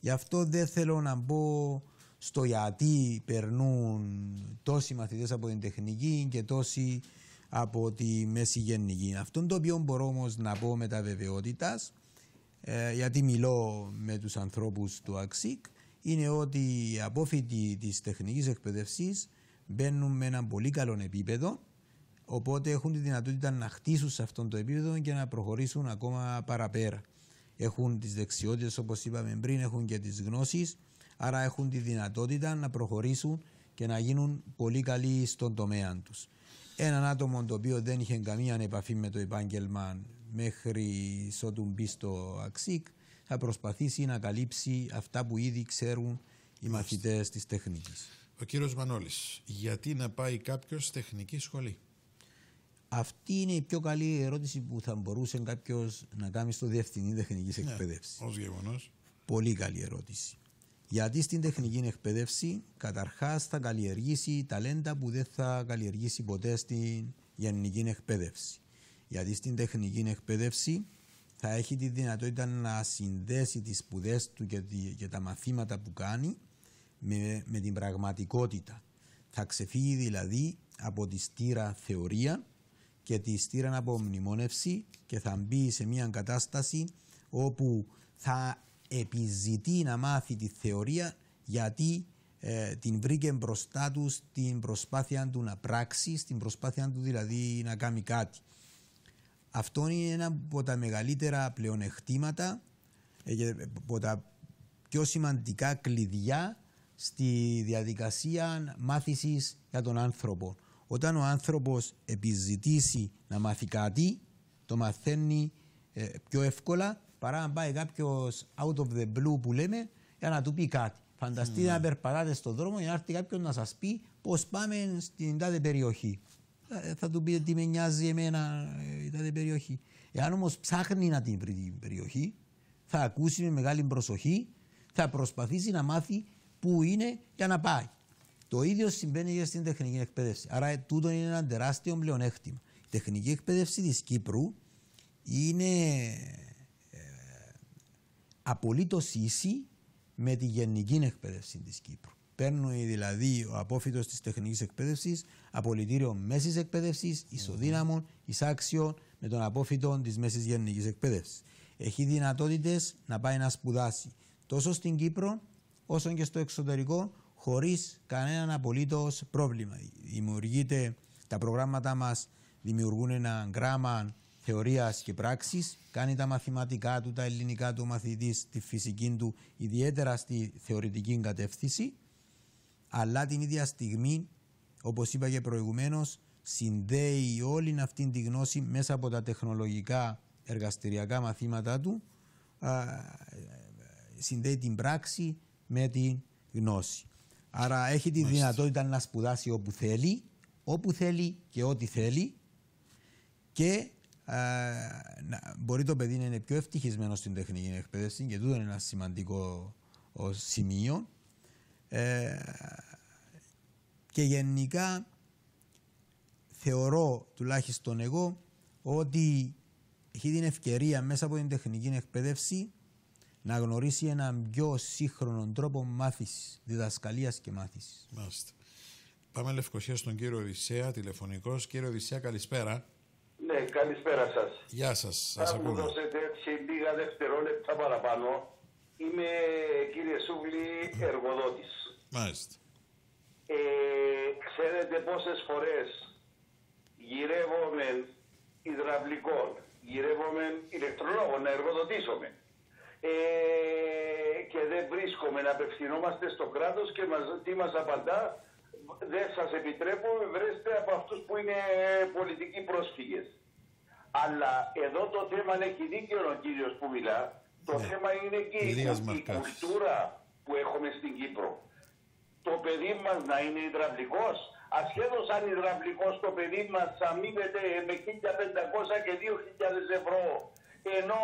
Γι' αυτό δεν θέλω να μπω στο γιατί περνούν τόσοι μαθητές από την τεχνική και τόσοι από τη μέση γενική. Αυτό το οποίο μπορώ όμως να πω με τα βεβαιότητας, ε, γιατί μιλώ με τους ανθρώπους του ΑΞΙΚ, είναι ότι οι απόφοιτοι της τεχνικής εκπαίδευσης μπαίνουν με ένα πολύ καλό επίπεδο οπότε έχουν τη δυνατότητα να χτίσουν σε αυτό το επίπεδο και να προχωρήσουν ακόμα παραπέρα. Έχουν τις δεξιότητες όπως είπαμε πριν, έχουν και τις γνώσεις άρα έχουν τη δυνατότητα να προχωρήσουν και να γίνουν πολύ καλοί στον τομέα τους. Έναν άτομο το οποίο δεν είχε καμία επαφή με το επάγγελμα μέχρι ότου μπει στο ΑΞΙΚ θα προσπαθήσει να καλύψει αυτά που ήδη ξέρουν οι μαθητές της τεχνικής. Ο κύριος Μανώλης, γιατί να πάει κάποιος τεχνική σχολή; Αυτή είναι η πιο καλή ερώτηση που θα μπορούσε κάποιος να κάνει στο Διευθυντή Τεχνικής ναι, Εκπαίδευσης. Ω γεγονός. Πολύ καλή ερώτηση. Γιατί στην τεχνική εκπαίδευση καταρχάς θα καλλιεργήσει ταλέντα που δεν θα καλλιεργήσει ποτέ στην γενική εκπαίδευση. Γιατί στην τεχνική εκπαίδευση θα έχει τη δυνατότητα να συνδέσει τις σπουδές του και, τα μαθήματα που κάνει με, με την πραγματικότητα. Θα ξεφύγει δηλαδή από τη στήρα θεωρία και τη στήρα από μνημόνευση και θα μπει σε μια κατάσταση όπου θα επιζητεί να μάθει τη θεωρία γιατί ε, την βρήκε μπροστά του στην προσπάθεια του να πράξει, στην προσπάθεια του δηλαδή να κάνει κάτι. Αυτό είναι ένα από τα μεγαλύτερα πλεονεκτήματα ε, και από τα πιο σημαντικά κλειδιά στη διαδικασία μάθησης για τον άνθρωπο. Όταν ο άνθρωπος επιζητήσει να μάθει κάτι, το μαθαίνει ε, πιο εύκολα παρά να πάει κάποιος out of the blue που λέμε για να του πει κάτι. Φανταστείτε mm. να περπατάτε στον δρόμο για να έρθει κάποιος να σας πει πώς πάμε στην τάδε περιοχή. Ε, θα του πείτε τι με νοιάζει εμένα ε, η τάδε περιοχή. Εάν όμως ψάχνει να την βρει την περιοχή, θα ακούσει με μεγάλη προσοχή, θα προσπαθήσει να μάθει πού είναι για να πάει. Το ίδιο συμβαίνει και στην τεχνική εκπαίδευση. Άρα, ε, τούτο είναι ένα τεράστιο πλεονέκτημα. Η τεχνική εκπαίδευση της Κύπρου είναι ε, απολύτως ίση με τη γενική εκπαίδευση της Κύπρου. Παίρνει δηλαδή ο απόφυτος της τεχνικής εκπαίδευσης απολυτήριο μέσης εκπαίδευσης, ισοδύναμων, εισάξιων με τον απόφυτο της μέσης γενικής εκπαίδευσης. Έχει δυνατότητες να πάει να σπουδάσει τόσο στην Κύπρο όσο και στο εξωτερικό χωρίς κανέναν απολύτως πρόβλημα. Δημιουργείται, τα προγράμματα μας δημιουργούν ένα γράμμα θεωρίας και πράξης, κάνει τα μαθηματικά του, τα ελληνικά του μαθητής, τη φυσική του, ιδιαίτερα στη θεωρητική κατεύθυνση αλλά την ίδια στιγμή, όπως είπα και προηγουμένως, συνδέει όλη αυτή τη γνώση μέσα από τα τεχνολογικά εργαστηριακά μαθήματα του, συνδέει την πράξη με την γνώση. Άρα έχει τη δυνατότητα να σπουδάσει όπου θέλει, όπου θέλει και ό,τι θέλει και μπορεί το παιδί να είναι πιο ευτυχισμένο στην τεχνική εκπαίδευση και τούτο είναι ένα σημαντικό σημείο ε, και γενικά θεωρώ τουλάχιστον εγώ ότι έχει την ευκαιρία μέσα από την τεχνική εκπαίδευση να γνωρίσει έναν πιο σύγχρονο τρόπο μάθησης, διδασκαλίας και μάθησης. Μάλιστα. Πάμε Λευκοσία στον κύριο Οδυσσέα, τηλεφωνικός. Κύριο Οδυσσέα, καλησπέρα. Ναι, καλησπέρα σας. Γεια σας, σας Θα μου δώσετε έτσι λίγα δευτερόλεπτα παραπάνω. Είμαι, κύριε Σούβλη, εργοδότης. Μάλιστα. Ε, ξέρετε πόσες φορές γυρεύομαι υδραυλικών, γυρεύομαι ηλεκτρολόγο να εργοδοτήσουμε ε, και δεν βρίσκομαι να απευθυνόμαστε στο κράτος και μας, τι μας απαντά δεν σας επιτρέπω βρέστε από αυτούς που είναι πολιτικοί πρόσφυγες. Αλλά εδώ το θέμα έχει δίκιο ο κύριος που μιλά Το Ναι. θέμα είναι και η, Ηλίας η Μαρκάκης. κουλτούρα που έχουμε στην Κύπρο. Το παιδί μας να είναι υδραυλικός. Ασχέτως αν υδραυλικός το παιδί μας αμείβεται με 1.500 και 2.000 ευρώ. Ενώ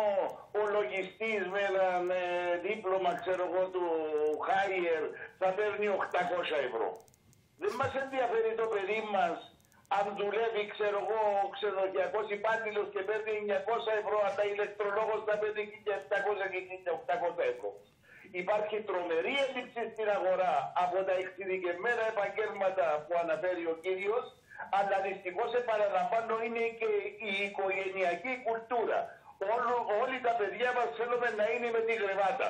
ο λογιστής με ένα ε, δίπλωμα, ξέρω εγώ, του Χάιερ θα παίρνει 800 ευρώ. Δεν μας ενδιαφέρει το παιδί μας αν δουλεύει, ξέρω εγώ, ο ξενοδοχειακός υπάλληλος και παίρνει 900 ευρώ, αλλά ηλεκτρολόγος θα παίρνει 1.700 και 1.800 ευρώ. Υπάρχει τρομερή έλλειψη στην αγορά από τα εξειδικευμένα επαγγέλματα που αναφέρει ο κύριος, αλλά δυστυχώς επαναλαμβάνω είναι και η οικογενειακή κουλτούρα. Όλο, όλοι τα παιδιά μας θέλουμε να είναι με τη γρεβάτα.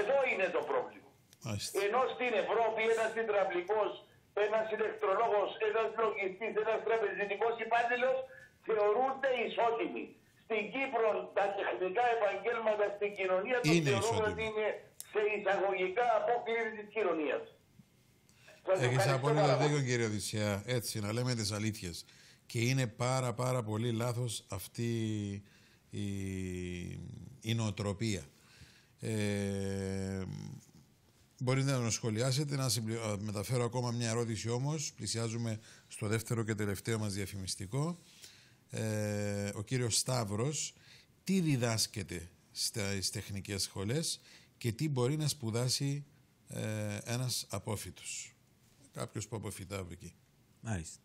Εδώ είναι το πρόβλημα. Μάλιστα. Ενώ στην Ευρώπη ένας υδραυλικός, ένας ηλεκτρολόγος, ένας λογιστής, ένας τραπεζιτικός υπάλληλος θεωρούνται ισότιμοι. Στην Κύπρο τα τεχνικά επαγγέλματα στην κοινωνία τους Είναι θεωρούν ισότιμοι. ότι είναι σε εισαγωγικά απόκληση της κοινωνίας. Σας Έχεις ευχαριστώ απόλυτα πάρα πολύ. δίκιο κύριε Οδυσσέα, έτσι να λέμε τις αλήθειες. Και είναι πάρα πάρα πολύ λάθος αυτή η, η νοοτροπία. Ε, μπορείτε να το σχολιάσετε, να συμπλη- α, μεταφέρω ακόμα μια ερώτηση όμως. Πλησιάζουμε στο δεύτερο και τελευταίο μας διαφημιστικό. Ε, ο κύριος Σταύρος, τι διδάσκεται στις τεχνικές σχολές και τι μπορεί να σπουδάσει ε, ένας απόφοιτος. Κάποιος που αποφυτά από εκεί. Μάλιστα.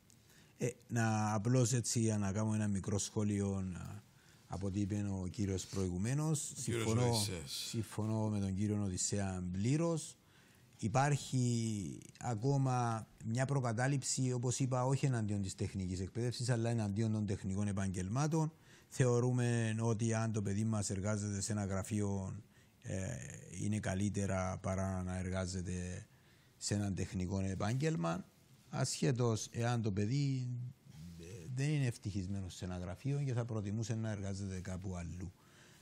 Ε, να απλώς έτσι για να κάνω ένα μικρό σχόλιο α, από ό,τι είπε ο κύριος προηγουμένως. κύριος Συμφωνώ, Οδυσσέας. συμφωνώ με τον κύριο Οδυσσέα πλήρω. Υπάρχει ακόμα μια προκατάληψη, όπως είπα, όχι εναντίον της τεχνικής εκπαίδευσης, αλλά εναντίον των τεχνικών επαγγελμάτων. Θεωρούμε ότι αν το παιδί μας εργάζεται σε ένα γραφείο ε, είναι καλύτερα παρά να εργάζεται σε ένα τεχνικό επάγγελμα ασχέτως εάν το παιδί ε, δεν είναι ευτυχισμένος σε ένα γραφείο και θα προτιμούσε να εργάζεται κάπου αλλού.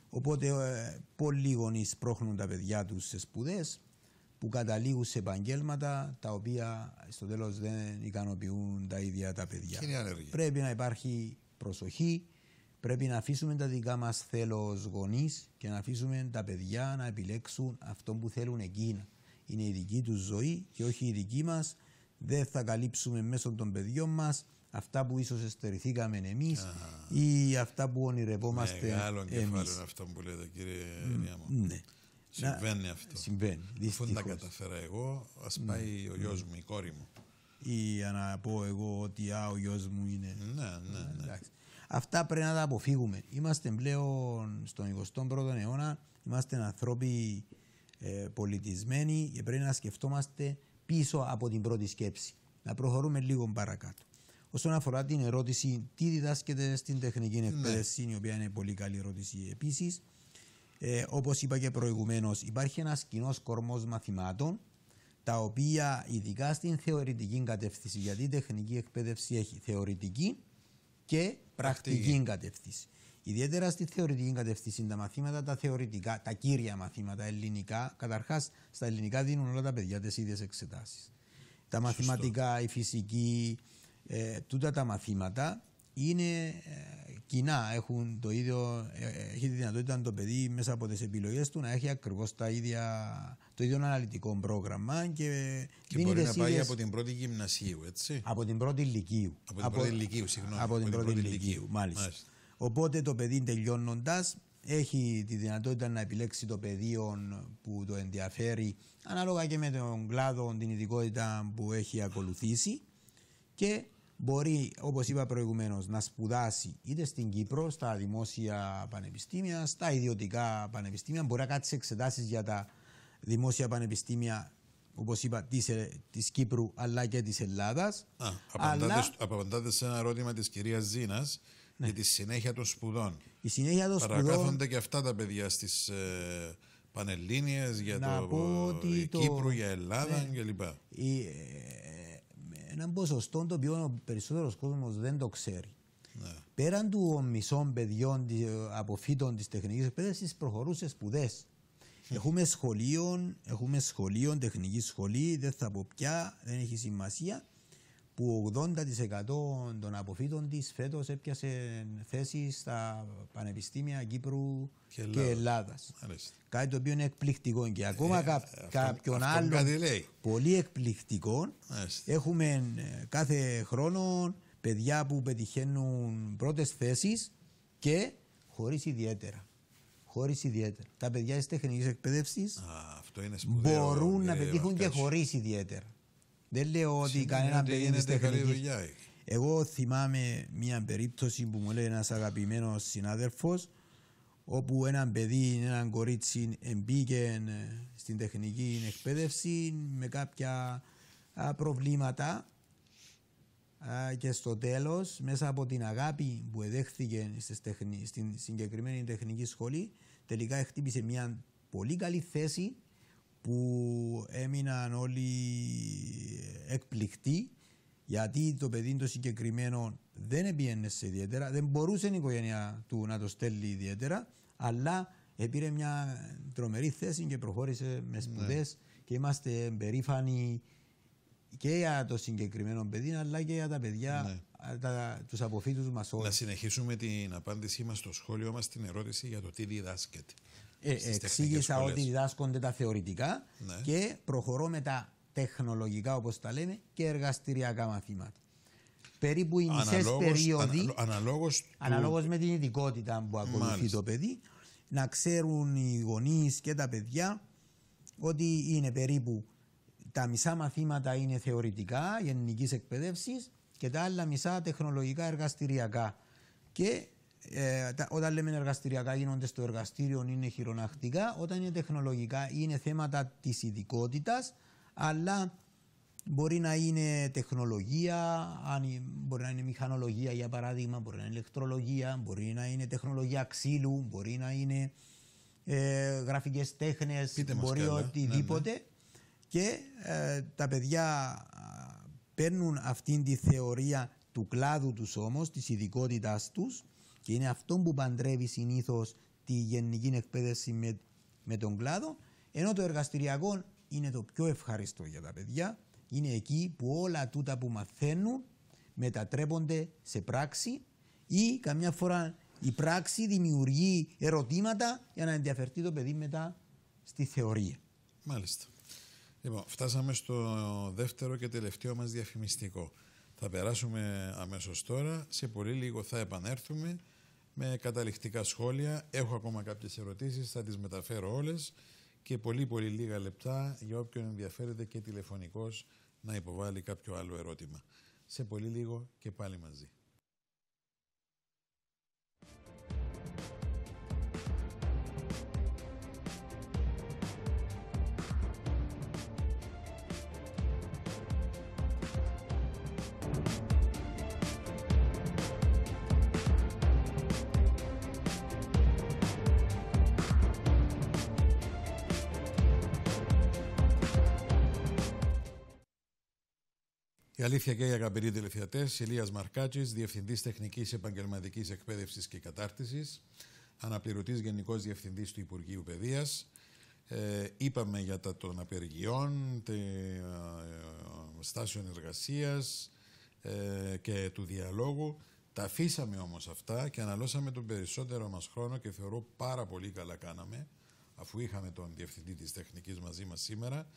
Οπότε ε, πολλοί γονείς πρόχνουν τα παιδιά τους σε σπουδές που καταλήγουν σε επαγγέλματα τα οποία στο τέλος δεν ικανοποιούν τα ίδια τα παιδιά. Και είναι άνεργοι. Πρέπει να υπάρχει προσοχή, πρέπει να αφήσουμε τα δικά μας θέλος γονείς και να αφήσουμε τα παιδιά να επιλέξουν αυτό που θέλουν εκείνα. Είναι η δική τους ζωή και όχι η δική μας. Δεν θα καλύψουμε μέσω των παιδιών μας αυτά που ίσως εστερηθήκαμε εμείς ή αυτά που ονειρευόμαστε Μεγάλο κεφάλαιο εμείς. είναι αυτό που λέτε κύριε Νιάμο. Ναι. Συμβαίνει αυτό. Συμβαίνει, Αφού δεν τα δυστυχώς. καταφέρα εγώ, ας πάει ο γιος μου, η κόρη μου. Ή για να πω εγώ ότι α, ο γιος μου είναι Ναι, ναι, ναι. Εντάξει. Αυτά πρέπει να τα αποφύγουμε. Είμαστε πλέον στον 21ο αιώνα, είμαστε ανθρώποι ε, πολιτισμένοι και πρέπει να σκεφτόμαστε πίσω από την πρώτη σκέψη. Να προχωρούμε λίγο παρακάτω. Όσον αφορά την ερώτηση τι διδάσκεται στην τεχνική εκπαίδευση, η οποία είναι πολύ καλή ερώτηση επίσης. Ε, όπως είπα και προηγουμένως, υπάρχει ένας κοινός κορμός μαθημάτων τα οποία ειδικά στην θεωρητική κατεύθυνση, γιατί η τεχνική εκπαίδευση έχει θεωρητική και πρακτική, Πρακτική. κατεύθυνση. Ιδιαίτερα στη θεωρητική κατεύθυνση, τα μαθήματα, τα θεωρητικά, τα κύρια μαθήματα ελληνικά, καταρχάς στα ελληνικά δίνουν όλα τα παιδιά τις ίδιες εξετάσεις. Τα μαθηματικά, η φυσική, ε, τούτα τα μαθήματα είναι ε, κοινά. Έχουν το ίδιο, ε, ε, έχει τη δυνατότητα το παιδί μέσα από τις επιλογές του να έχει ακριβώς το ίδιο αναλυτικό πρόγραμμα και, Και δίνει μπορεί τις να πάει ίδιες- από την πρώτη γυμνασίου, έτσι. από την πρώτη ηλικίου. Από την πρώτη ηλικίου, συγγνώμη. Από την πρώτη ηλικίου, μάλιστα. Μάλιστα. Οπότε το παιδί τελειώνοντας έχει τη δυνατότητα να επιλέξει το πεδίο που το ενδιαφέρει ανάλογα και με τον κλάδο, την ειδικότητα που έχει ακολουθήσει και μπορεί, όπως είπα προηγουμένως, να σπουδάσει είτε στην Κύπρο, στα δημόσια πανεπιστήμια, στα ιδιωτικά πανεπιστήμια. Μπορεί να κάτσει εξετάσεις για τα δημόσια πανεπιστήμια, όπως είπα, της, Ε- της Κύπρου αλλά και της Ελλάδας. Α, απαντάτε, Αλλά στο- απαντάτε σε ένα ερώτημα της κυρίας Ζήνας για τη συνέχεια των σπουδών. η συνέχεια των σπουδών... Παρακάθονται και αυτά τα παιδιά στις ε, Πανελλήνιες για Να το, πω ότι ε, το- Κύπρου, για Ελλάδα Ναι. κλπ. η, ε, ένα ποσοστό το οποίο ο περισσότερος κόσμος δεν το ξέρει. Ναι. Πέραν του μισών παιδιών τη- αποφύτων της τεχνικής εκπαίδευσης προχωρούν σε σπουδές. Έχουμε σχολείο, έχουμε σχολείο, τεχνική σχολή, δεν θα πω πια, δεν έχει σημασία, που 80% των αποφύτων της φέτος έπιασε θέση στα πανεπιστήμια Κύπρου Και και, Ελλάδας. Ελλάδας. Μάλιστα. Κάτι το οποίο είναι εκπληκτικό και ακόμα Ε, κα- αυτό- κάποιον αυτό άλλον κάτι λέει. πολύ εκπληκτικό Μάλιστα. έχουμε ε, κάθε χρόνο παιδιά που πετυχαίνουν πρώτες θέσεις και χωρίς ιδιαίτερα. Χωρίς ιδιαίτερα. Τα παιδιά της τεχνικής εκπαίδευσης Α, αυτό είναι σπουδαίο. μπορούν να κύριε πετύχουν και Βαρκάτση. χωρίς ιδιαίτερα. Δεν λέω ότι Σημαίνει κανένα ότι παιδί της γίνεται καλή τεχνικής... δουλειά εκεί. Εγώ θυμάμαι μια περίπτωση που μου λέει ένας αγαπημένος συνάδελφος όπου ένα παιδί, ένα κορίτσι μπήκε ε, στην τεχνική εκπαίδευση με κάποια α, προβλήματα α, και στο τέλος μέσα από την αγάπη που εδέχθηκε στις τεχνη- στην συγκεκριμένη τεχνική σχολή τελικά χτύπησε μια πολύ καλή θέση που έμειναν όλοι εκπληκτοί γιατί το παιδί το συγκεκριμένο δεν επίενε σε ιδιαίτερα, δεν μπορούσε η οικογένεια του να το στέλνει ιδιαίτερα, αλλά πήρε μια τρομερή θέση και προχώρησε με σπουδές και είμαστε περήφανοι και για το συγκεκριμένο παιδί, αλλά και για τα παιδιά, τα, τους αποφύτους μας όλους. Να συνεχίσουμε την απάντησή μας στο σχόλιο μας στην ερώτηση για το τι διδάσκεται. Ε, στις τεχνικές εξήγησα σχολές. ότι διδάσκονται τα θεωρητικά Ναι. και προχωρώ με τα τεχνολογικά όπως τα λέμε και εργαστηριακά μαθήματα. Περίπου οι μισές Αναλόγως- περίοδοι, αναλο- αναλόγως του- αναλόγως με την ειδικότητα που ακολουθεί Μάλιστα. το παιδί, να ξέρουν οι γονείς και τα παιδιά ότι είναι περίπου τα μισά μαθήματα είναι θεωρητικά γενικής εκπαίδευσης και τα άλλα μισά τεχνολογικά εργαστηριακά. Και ε, τα- όταν λέμε εργαστηριακά γίνονται στο εργαστήριο είναι χειρονακτικά, όταν είναι τεχνολογικά είναι θέματα της ειδικότητας, αλλά μπορεί να είναι τεχνολογία, αν είναι- μπορεί να είναι μηχανολογία για παράδειγμα, μπορεί να είναι ηλεκτρολογία, μπορεί να είναι τεχνολογία ξύλου, μπορεί να είναι ε, γραφικές τέχνες, Πείτε μας μπορεί κι άλλα. οτιδήποτε. Και ε, τα παιδιά α, παίρνουν αυτήν τη θεωρία του κλάδου τους όμως, της ειδικότητάς τους και είναι αυτό που παντρεύει συνήθως τη γενική εκπαίδευση με, με τον κλάδο ενώ το εργαστηριακό είναι το πιο ευχαριστώ για τα παιδιά είναι εκεί που όλα τούτα που μαθαίνουν μετατρέπονται σε πράξη ή καμιά φορά η πράξη δημιουργεί ερωτήματα για να ενδιαφερθεί το παιδί μετά στη θεωρία. Μάλιστα. Λοιπόν, φτάσαμε στο δεύτερο και τελευταίο μας διαφημιστικό. Θα περάσουμε αμέσως τώρα. Σε πολύ λίγο θα επανέλθουμε με καταληκτικά σχόλια. Έχω ακόμα κάποιες ερωτήσεις, θα τις μεταφέρω όλες και πολύ πολύ λίγα λεπτά για όποιον ενδιαφέρεται και τηλεφωνικός να υποβάλει κάποιο άλλο ερώτημα. Σε πολύ λίγο και πάλι μαζί. Η αλήθεια και οι αγαπητοί τηλεθεατές, Ηλίας Μαρκάτζη, Διευθυντής Τεχνικής Επαγγελματικής Εκπαίδευσης και Κατάρτισης, Αναπληρωτής Γενικός Διευθυντής του Υπουργείου Παιδείας. Ε, είπαμε για τα των απεργιών, τε, ε, στάσεων εργασίας ε, και του διαλόγου. Τα αφήσαμε όμως αυτά και αναλώσαμε τον περισσότερο μας χρόνο και θεωρώ πάρα πολύ καλά κάναμε αφού είχαμε τον Διευθυντή της Τεχνικής μαζί μας σήμερα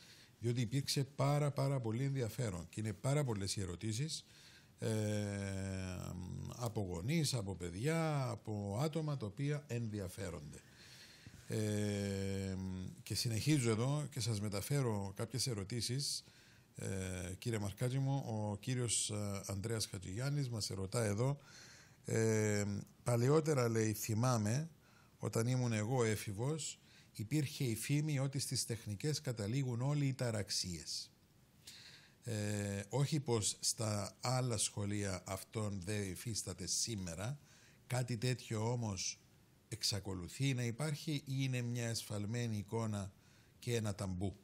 διότι υπήρξε πάρα πάρα πολύ ενδιαφέρον και είναι πάρα πολλές οι ερωτήσεις ε, από γονείς, από παιδιά, από άτομα τα οποία ενδιαφέρονται. Ε, και συνεχίζω εδώ και σας μεταφέρω κάποιες ερωτήσεις. Ε, κύριε Μαρκάτζη μου, ο κύριος ε, Ανδρέας Χατζηγιάννης μας ρωτά εδώ ε, παλαιότερα λέει θυμάμαι όταν ήμουν εγώ έφηβος υπήρχε η φήμη ότι στις τεχνικές καταλήγουν όλοι οι ταραξίες. Ε, όχι πως στα άλλα σχολεία αυτόν δεν υφίσταται σήμερα, κάτι τέτοιο όμως εξακολουθεί να υπάρχει ή είναι μια εσφαλμένη εικόνα και ένα ταμπού;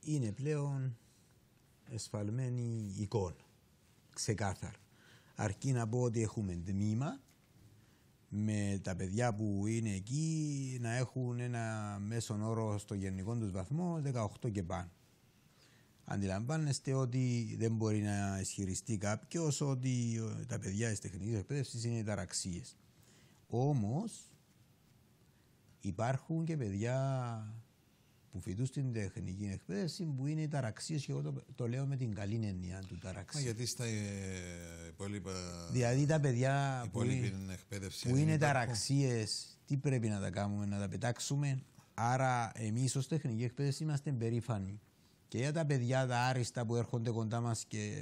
Είναι πλέον εσφαλμένη εικόνα. Ξεκάθαρα. Αρκεί να πω ότι έχουμε τμήμα με τα παιδιά που είναι εκεί να έχουν ένα μέσον όρο στο γενικό τους βαθμό 18 και πάνω. αντιλαμβάνεστε ότι δεν μπορεί να ισχυριστεί κάποιος ότι ε, τα παιδιά της τεχνικής εκπαίδευσης είναι ταραξίες. Όμως υπάρχουν και παιδιά που φοιτούν στην τεχνική εκπαίδευση που είναι ταραξίες και εγώ το, το λέω με την καλή έννοια του Μα ταραξίε. γιατί στα ε, υπόλοιπα. Δηλαδή τα παιδιά που, υπόλοιπη είναι- εκπαίδευση. που δεν είναι υπάρχουν. ταραξίες, τι πρέπει να τα κάνουμε, να τα πετάξουμε; Άρα, εμείς ως τεχνική εκπαίδευση είμαστε περήφανοι και για τα παιδιά τα άριστα που έρχονται κοντά μας και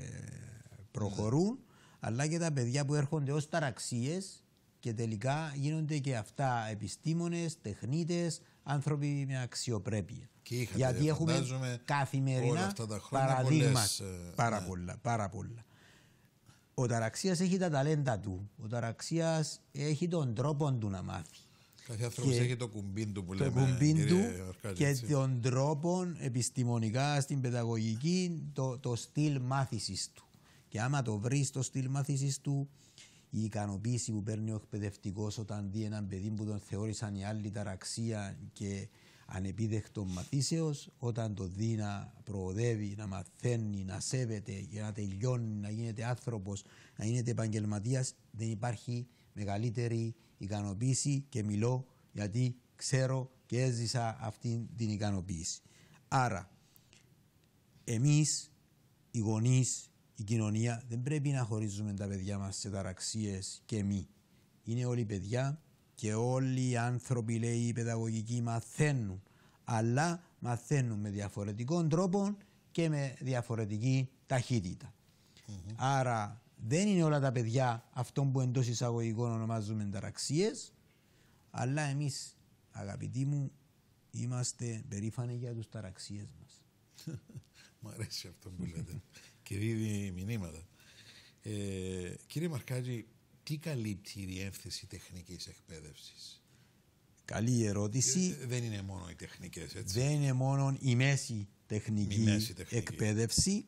προχωρούν, αλλά και τα παιδιά που έρχονται ως ταραξίες και τελικά γίνονται και αυτά επιστήμονες, τεχνίτες, άνθρωποι με αξιοπρέπεια. Και είχατε, Γιατί έχουμε φαντάζομαι, όλα καθημερινά αυτά τα χρόνια παραδείγματα. πολλές, ε, Πάρα ναι. πολλά, πάρα πολλά. Ο ταραξίας έχει τα ταλέντα του. Ο ταραξίας έχει τον τρόπο του να μάθει. Κάθε άνθρωπος και έχει το κουμπί του που το λέμε. κουμπί κύριε του Αρκάδη, και έτσι. τον τρόπο επιστημονικά στην παιδαγωγική το, το στυλ μάθησης του. Και άμα το βρεις το στυλ μάθησης του, η ικανοποίηση που παίρνει ο εκπαιδευτικός όταν δει έναν παιδί που τον θεώρησαν οι άλλοι ταραξία και ανεπίδεκτο μαθήσεως, όταν το δει να προοδεύει, να μαθαίνει, να σέβεται και να τελειώνει, να γίνεται άνθρωπος, να γίνεται επαγγελματίας, δεν υπάρχει μεγαλύτερη ικανοποίηση και μιλώ γιατί ξέρω και έζησα αυτή την ικανοποίηση. Άρα, εμείς, οι γονείς, η κοινωνία, δεν πρέπει να χωρίζουμε τα παιδιά μας σε ταραξίες και μη. Είναι όλοι παιδιά και όλοι οι άνθρωποι, λέει η παιδαγωγική, μαθαίνουν. Αλλά μαθαίνουν με διαφορετικών τρόπο και με διαφορετική ταχύτητα. Άρα δεν είναι όλα τα παιδιά αυτό που εντός εισαγωγικών ονομάζουμε ταραξίες, αλλά εμείς, αγαπητοί μου, είμαστε περήφανοι για τους ταραξίες μας. <laughs> Μ' αρέσει αυτό που λέτε. Και δίδει μηνύματα. Ε, κύριε Μαρκάτζη, τι καλύπτει η διεύθυνση τεχνικής εκπαίδευσης; Καλή ερώτηση. Ε, δεν είναι μόνο οι τεχνικές, έτσι. Δεν είναι μόνο η μέση τεχνική, Η μέση τεχνική. εκπαίδευση.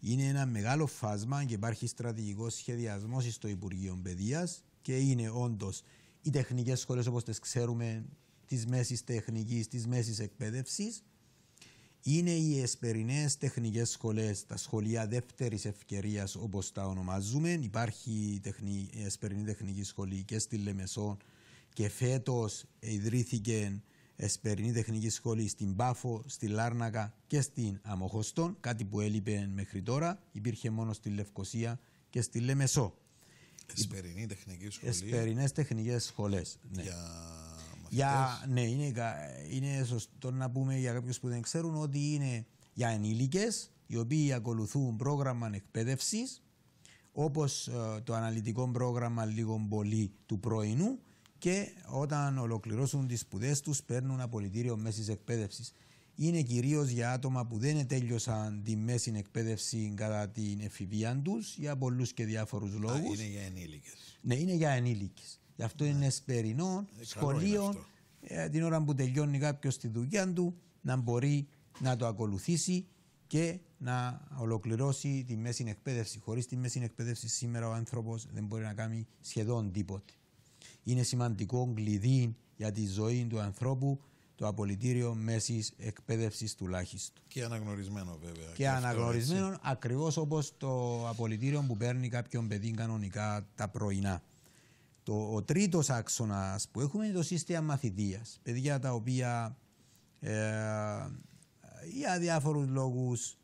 Είναι ένα μεγάλο φάσμα και υπάρχει στρατηγικός σχεδιασμός στο Υπουργείο Παιδείας και είναι όντως οι τεχνικές σχολές όπως τις ξέρουμε, της μέσης τεχνικής, της μέσης εκπαίδευσης. Είναι οι εσπερινές τεχνικές σχολές, τα σχολεία δεύτερης ευκαιρίας όπως τα ονομάζουμε. Υπάρχει η τεχνη, η εσπερινή τεχνική σχολή και στη Λεμεσό και φέτος ιδρύθηκε εσπερινή τεχνική σχολή στην Πάφο, στη Λάρνακα και στην Αμοχωστόν. Κάτι που έλειπε μέχρι τώρα. Υπήρχε μόνο στη Λευκοσία και στη Λεμεσό. Εσπερινή τεχνική σχολή Εσπερινές τεχνικές σχολές. Ναι. για μαθητές. Για, ναι, είναι, κα- είναι σωστό να πούμε για κάποιους που δεν ξέρουν ότι είναι για ενήλικες οι οποίοι ακολουθούν πρόγραμμα εκπαίδευσης όπως ε, το αναλυτικό πρόγραμμα λίγο πολύ του πρωινού και όταν ολοκληρώσουν τις σπουδές τους παίρνουν απολυτήριο μέσης εκπαίδευσης. Είναι κυρίως για άτομα που δεν τέλειωσαν τη μέση εκπαίδευση κατά την εφηβεία τους για πολλούς και διάφορους Α, λόγους. είναι για ενήλικες. Ναι, είναι για ενήλικες. Γι' αυτό είναι σπερινό, Ε, καλό είναι σχολείο, αυτό. ε, την ώρα που τελειώνει κάποιος τη δουλειά του, να μπορεί να το ακολουθήσει και να ολοκληρώσει τη μέση εκπαίδευση. Χωρίς τη μέση εκπαίδευση σήμερα ο άνθρωπος δεν μπορεί να κάνει σχεδόν τίποτε. Είναι σημαντικό κλειδί για τη ζωή του ανθρώπου το απολυτήριο μέσης εκπαίδευσης τουλάχιστον Και αναγνωρισμένο βέβαια. και αυτό, αναγνωρισμένο ακριβώς όπως το απολυτήριο που παίρνει κάποιον παιδί κανονικά τα πρωινά. Το, ο τρίτος άξονας που έχουμε είναι το σύστημα μαθητείας. Παιδιά τα οποία ε, για διάφορους λόγους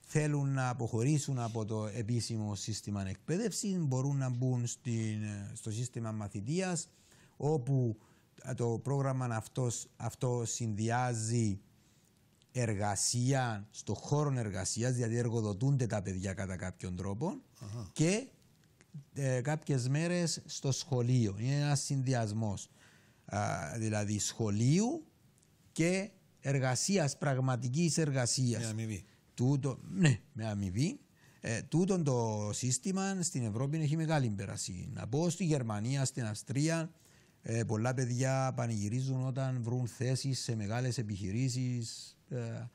θέλουν να αποχωρήσουν από το επίσημο σύστημα εκπαίδευσης, μπορούν να μπουν στην, στο σύστημα μαθητείας όπου το πρόγραμμα αυτός, αυτό συνδυάζει εργασία στο χώρο εργασίας, δηλαδή εργοδοτούνται τα παιδιά κατά κάποιον τρόπο και ε, κάποιες μέρες στο σχολείο. Είναι ένας συνδυασμός δηλαδή σχολείου και εργασίας, πραγματικής εργασίας. Με αμοιβή. Τούτο, ναι, με αμοιβή. Ε, τούτον το σύστημα στην Ευρώπη έχει μεγάλη πέραση. Να πω στη Γερμανία, στην Αυστρία, ε, πολλά παιδιά πανηγυρίζουν όταν βρουν θέσεις σε μεγάλες επιχειρήσεις ε,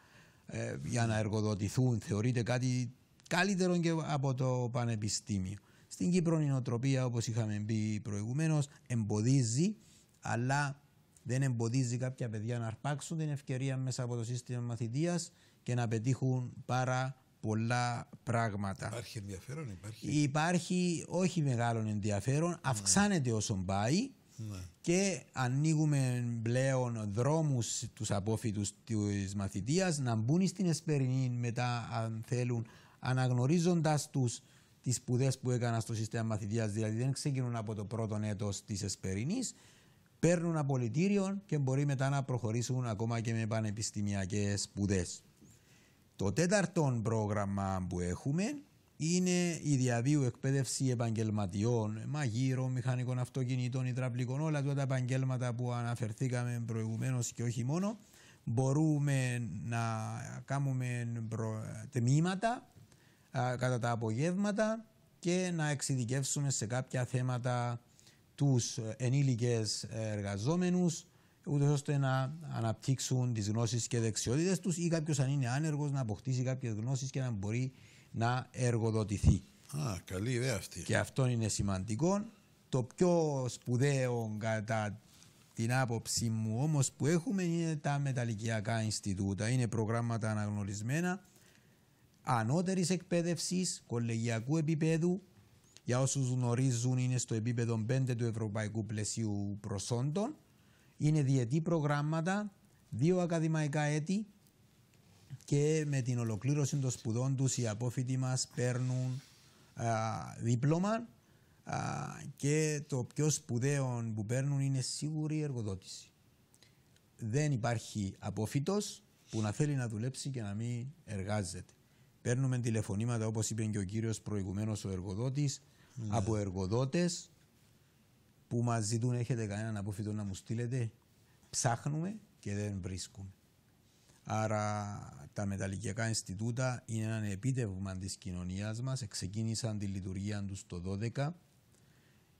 ε, για να εργοδοτηθούν. Θεωρείται κάτι καλύτερο και από το πανεπιστήμιο. Στην Κύπρο η νοοτροπία, όπως είχαμε πει προηγουμένως, εμποδίζει, αλλά δεν εμποδίζει κάποια παιδιά να αρπάξουν την ευκαιρία μέσα από το σύστημα μαθητείας και να πετύχουν πάρα πολλά πράγματα. Υπάρχει ενδιαφέρον, υπάρχει. Υπάρχει όχι μεγάλο ενδιαφέρον, αυξάνεται όσο πάει Ναι. και ανοίγουμε πλέον δρόμους τους απόφοιτους της μαθητείας να μπουν στην Εσπερινή μετά αν θέλουν αναγνωρίζοντας τους τις σπουδές που έκαναν στο σύστημα μαθητείας δηλαδή δεν ξεκινούν από το πρώτο έτος της Εσπερινής παίρνουν απολυτήριο και μπορεί μετά να προχωρήσουν ακόμα και με πανεπιστημιακές σπουδές. Το τέταρτο πρόγραμμα που έχουμε είναι η διαβίου εκπαίδευση επαγγελματιών, μαγείρων, μηχανικών αυτοκινήτων, υδραυλικών, όλα αυτά τα επαγγέλματα που αναφερθήκαμε προηγουμένως και όχι μόνο. Μπορούμε να κάνουμε προ... τμήματα α, κατά τα απογεύματα και να εξειδικεύσουμε σε κάποια θέματα τους ενήλικες εργαζόμενους ούτως ώστε να αναπτύξουν τις γνώσεις και δεξιότητες τους ή κάποιος αν είναι άνεργος να αποκτήσει κάποιες γνώσεις και να μπορεί να εργοδοτηθεί. Α, καλή ιδέα αυτή. Και αυτό είναι σημαντικό. Το πιο σπουδαίο κατά την άποψη μου όμως που έχουμε είναι τα μεταλλικιακά Ινστιτούτα. Είναι προγράμματα αναγνωρισμένα ανώτερης εκπαίδευσης, κολεγιακού επίπεδου. Για όσους γνωρίζουν είναι στο επίπεδο 5 του Ευρωπαϊκού Πλαισίου Προσόντων. Είναι διετή προγράμματα, δύο ακαδημαϊκά έτη και με την ολοκλήρωση των σπουδών τους οι απόφοιτοι μας παίρνουν α, δίπλωμα α, και το πιο σπουδαίο που παίρνουν είναι σίγουρη εργοδότηση. Δεν υπάρχει απόφοιτος που να θέλει να δουλέψει και να μην εργάζεται. Παίρνουμε τηλεφωνήματα όπως είπε και ο κύριος προηγουμένως ο εργοδότης από εργοδότες που μας ζητούν έχετε κανέναν απόφοιτο να μου στείλετε; Ψάχνουμε και δεν βρίσκουμε. Άρα τα μεταλλικιακά Ινστιτούτα είναι ένα επίτευγμα της κοινωνίας μας. Ξεκίνησαν τη λειτουργία τους το 2012.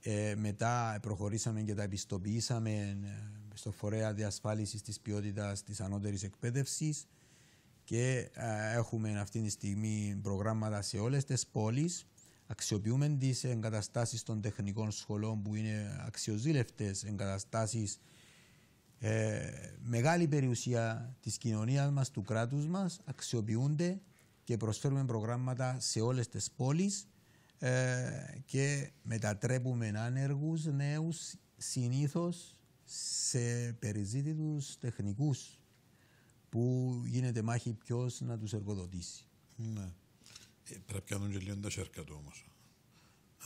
Ε, μετά προχωρήσαμε και τα επιστοποιήσαμε ε, στο φορέα διασφάλισης της ποιότητας της ανώτερης εκπαίδευσης και ε, έχουμε αυτή τη στιγμή προγράμματα σε όλες τις πόλεις. Αξιοποιούμε τις εγκαταστάσεις των τεχνικών σχολών που είναι αξιοζήλευτες εγκαταστάσεις. Ε, μεγάλη περιουσία της κοινωνίας μας, του κράτους μας, αξιοποιούνται και προσφέρουμε προγράμματα σε όλες τις πόλεις. Ε, και μετατρέπουμε άνεργους νέους συνήθως σε περιζήτητους τεχνικούς που γίνεται μάχη ποιος να τους εργοδοτήσει. Ναι. Ε, πρέπει να κάνουν και λίγο τα σέρκα του όμως.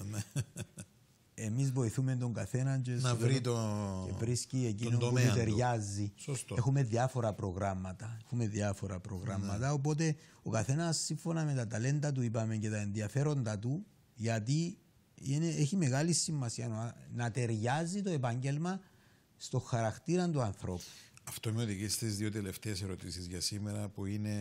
Α, ναι. Εμείς βοηθούμε τον καθένα και, Να στο βρει τέλος- το- και βρίσκει εκείνο τον που τομέα του του. ταιριάζει. Σωστό. Έχουμε διάφορα προγράμματα. Έχουμε διάφορα προγράμματα. Οπότε ο καθένας σύμφωνα με τα ταλέντα του, είπαμε και τα ενδιαφέροντα του, γιατί είναι, έχει μεγάλη σημασία να, να ταιριάζει το επάγγελμα στο χαρακτήρα του ανθρώπου. Αυτό με οδηγεί στις δύο τελευταίες ερωτήσεις για σήμερα που είναι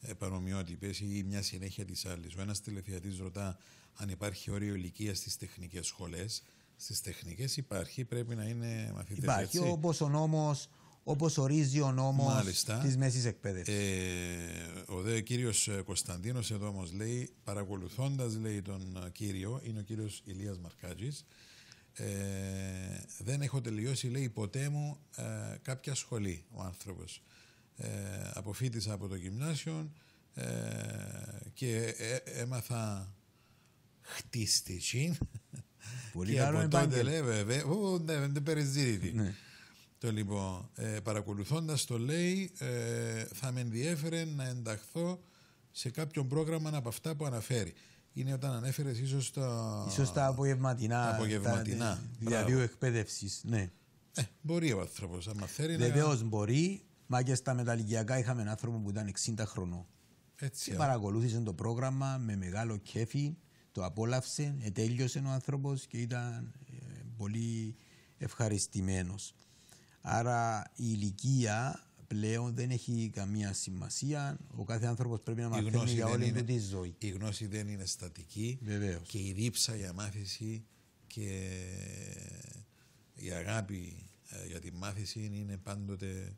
ε, παρομοιότυπες ή μια συνέχεια της άλλης. Ο ένας τηλεθεατής ρωτά αν υπάρχει όριο ηλικίας στις τεχνικές σχολές. Στις τεχνικές υπάρχει, πρέπει να είναι μαθητές. Υπάρχει όπως ο νόμος, όπως ορίζει ο νόμος Μάλιστα. της μέσης εκπαίδευσης. Ε, ο δε κύριος Κωνσταντίνος εδώ όμως λέει, παρακολουθώντας λέει τον ε, κύριο, είναι ο κύριος Ηλίας Μαρκάτζης, ε, δεν έχω τελειώσει λέει ποτέ μου ε, κάποια σχολή ο άνθρωπος. Ε, αποφύτησα από το γυμνάσιο ε, και ε, έμαθα χτίστηση Πολύ και καλό από τότε επάγγελμα. λέει βέβαια, ου, ναι, δεν περιζήτητη. Ναι. Το λοιπόν, ε, παρακολουθώντας το λέει, ε, θα με ενδιέφερε να ενταχθώ σε κάποιο πρόγραμμα από αυτά που αναφέρει. Είναι όταν ανέφερες ίσως τα... Ίσως τα απογευματινά, απογευματινά. τα- Μπράβο. διαβίου εκπαίδευσης. Ναι. Ε, μπορεί ο άνθρωπος, άμα θέλει να... Βεβαίως μπορεί, μα και στα μεταλλικιακά είχαμε έναν άνθρωπο που ήταν 60 χρονών. Έτσι, Και α. παρακολούθησε το πρόγραμμα με μεγάλο κέφι, το απόλαυσε, ετέλειωσε ο άνθρωπος και ήταν ε, πολύ ευχαριστημένος. Άρα η ηλικία πλέον δεν έχει καμία σημασία. Ο κάθε άνθρωπος πρέπει να Η μαθαίνει γνώση, για δεν όλη είναι, του τη ζωή. η γνώση δεν είναι στατική Βεβαίως. και η δίψα για μάθηση και η αγάπη ε, για τη μάθηση είναι πάντοτε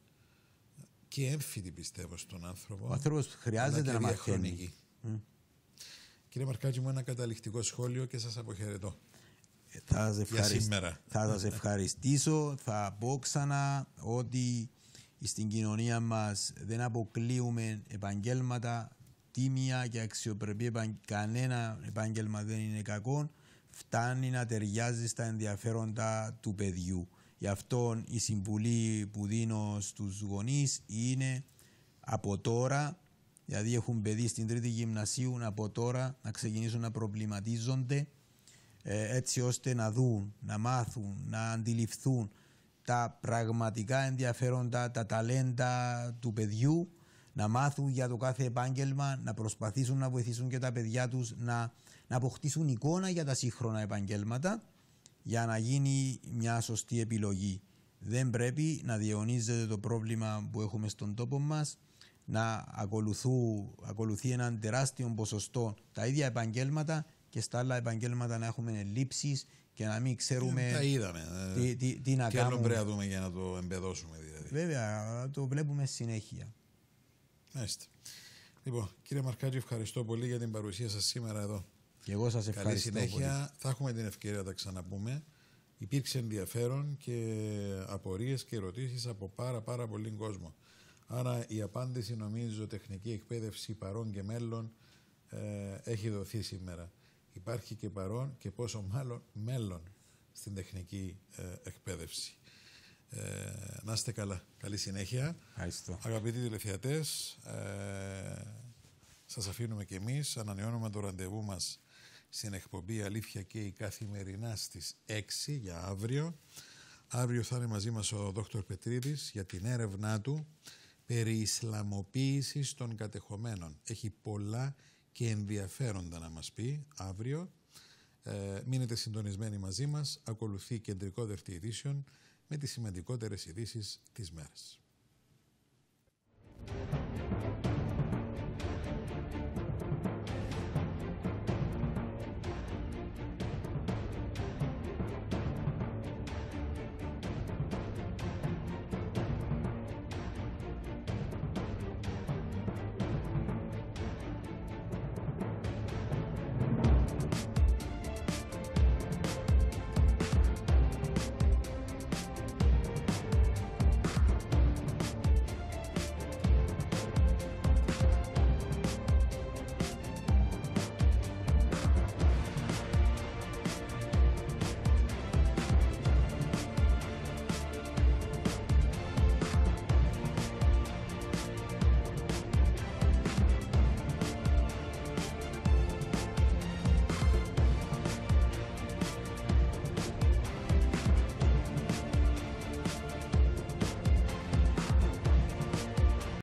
και έμφυτη πιστεύω στον άνθρωπο. Ο άνθρωπος χρειάζεται αλλά να και μαθαίνει. διαχρονική. Κύριε Μαρκάκη μου ένα καταληκτικό σχόλιο και σας αποχαιρετώ. Θα σας, ευχαρισ- σήμερα. θα σας ευχαριστήσω. Θα πω ξανά ότι στην κοινωνία μας δεν αποκλείουμε επαγγέλματα τίμια και αξιοπρεπή κανένα επάγγελμα δεν είναι κακό φτάνει να ταιριάζει στα ενδιαφέροντα του παιδιού. Γι' αυτό η συμβουλή που δίνω στους γονείς είναι από τώρα, δηλαδή έχουν παιδί στην τρίτη γυμνασίου, από τώρα να ξεκινήσουν να προβληματίζονται ε, έτσι ώστε να δουν, να μάθουν, να αντιληφθούν τα πραγματικά ενδιαφέροντα, τα ταλέντα του παιδιού, να μάθουν για το κάθε επάγγελμα, να προσπαθήσουν να βοηθήσουν και τα παιδιά τους να, να αποκτήσουν εικόνα για τα σύγχρονα επαγγέλματα για να γίνει μια σωστή επιλογή. Δεν πρέπει να διαιωνίζεται το πρόβλημα που έχουμε στον τόπο μας, να ακολουθού, ακολουθεί έναν τεράστιο ποσοστό τα ίδια επαγγέλματα και στα άλλα επαγγέλματα να έχουμε ελλείψεις και να μην ξέρουμε. Τα είδαμε. Τι, τι, τι να τι κάνουμε. άλλο πρέπει να δούμε για να το εμπεδώσουμε, δηλαδή. Βέβαια, το βλέπουμε συνέχεια. Μάλιστα. Λοιπόν, κύριε Μαρκάτζη, ευχαριστώ πολύ για την παρουσία σας σήμερα εδώ. Και εγώ σας Καλή ευχαριστώ. συνέχεια. Πολύ. Θα έχουμε την ευκαιρία να τα ξαναπούμε. Υπήρξε ενδιαφέρον και απορίες και ερωτήσεις από πάρα πάρα πολύ κόσμο. Άρα η απάντηση νομίζω τεχνική εκπαίδευση παρόν και μέλλον ε, έχει δοθεί σήμερα. Υπάρχει και παρόν και πόσο μάλλον μέλλον στην τεχνική ε, εκπαίδευση. Ε, να είστε καλά. Καλή συνέχεια. Ευχαριστώ. Αγαπητοί τηλεθεατές, ε, σας αφήνουμε και εμείς. Ανανεώνουμε το ραντεβού μας στην εκπομπή Αλήθεια και η Καθημερινά στις 6 για αύριο. Αύριο θα είναι μαζί μας ο Δόκτωρ Πετρίδης για την έρευνά του περί Ισλαμοποίησης των κατεχομένων. Έχει πολλά και ενδιαφέροντα να μας πει αύριο. Ε, μείνετε συντονισμένοι μαζί μας. Ακολουθεί κεντρικό δευτή με τις σημαντικότερες ειδήσεις της μέρας.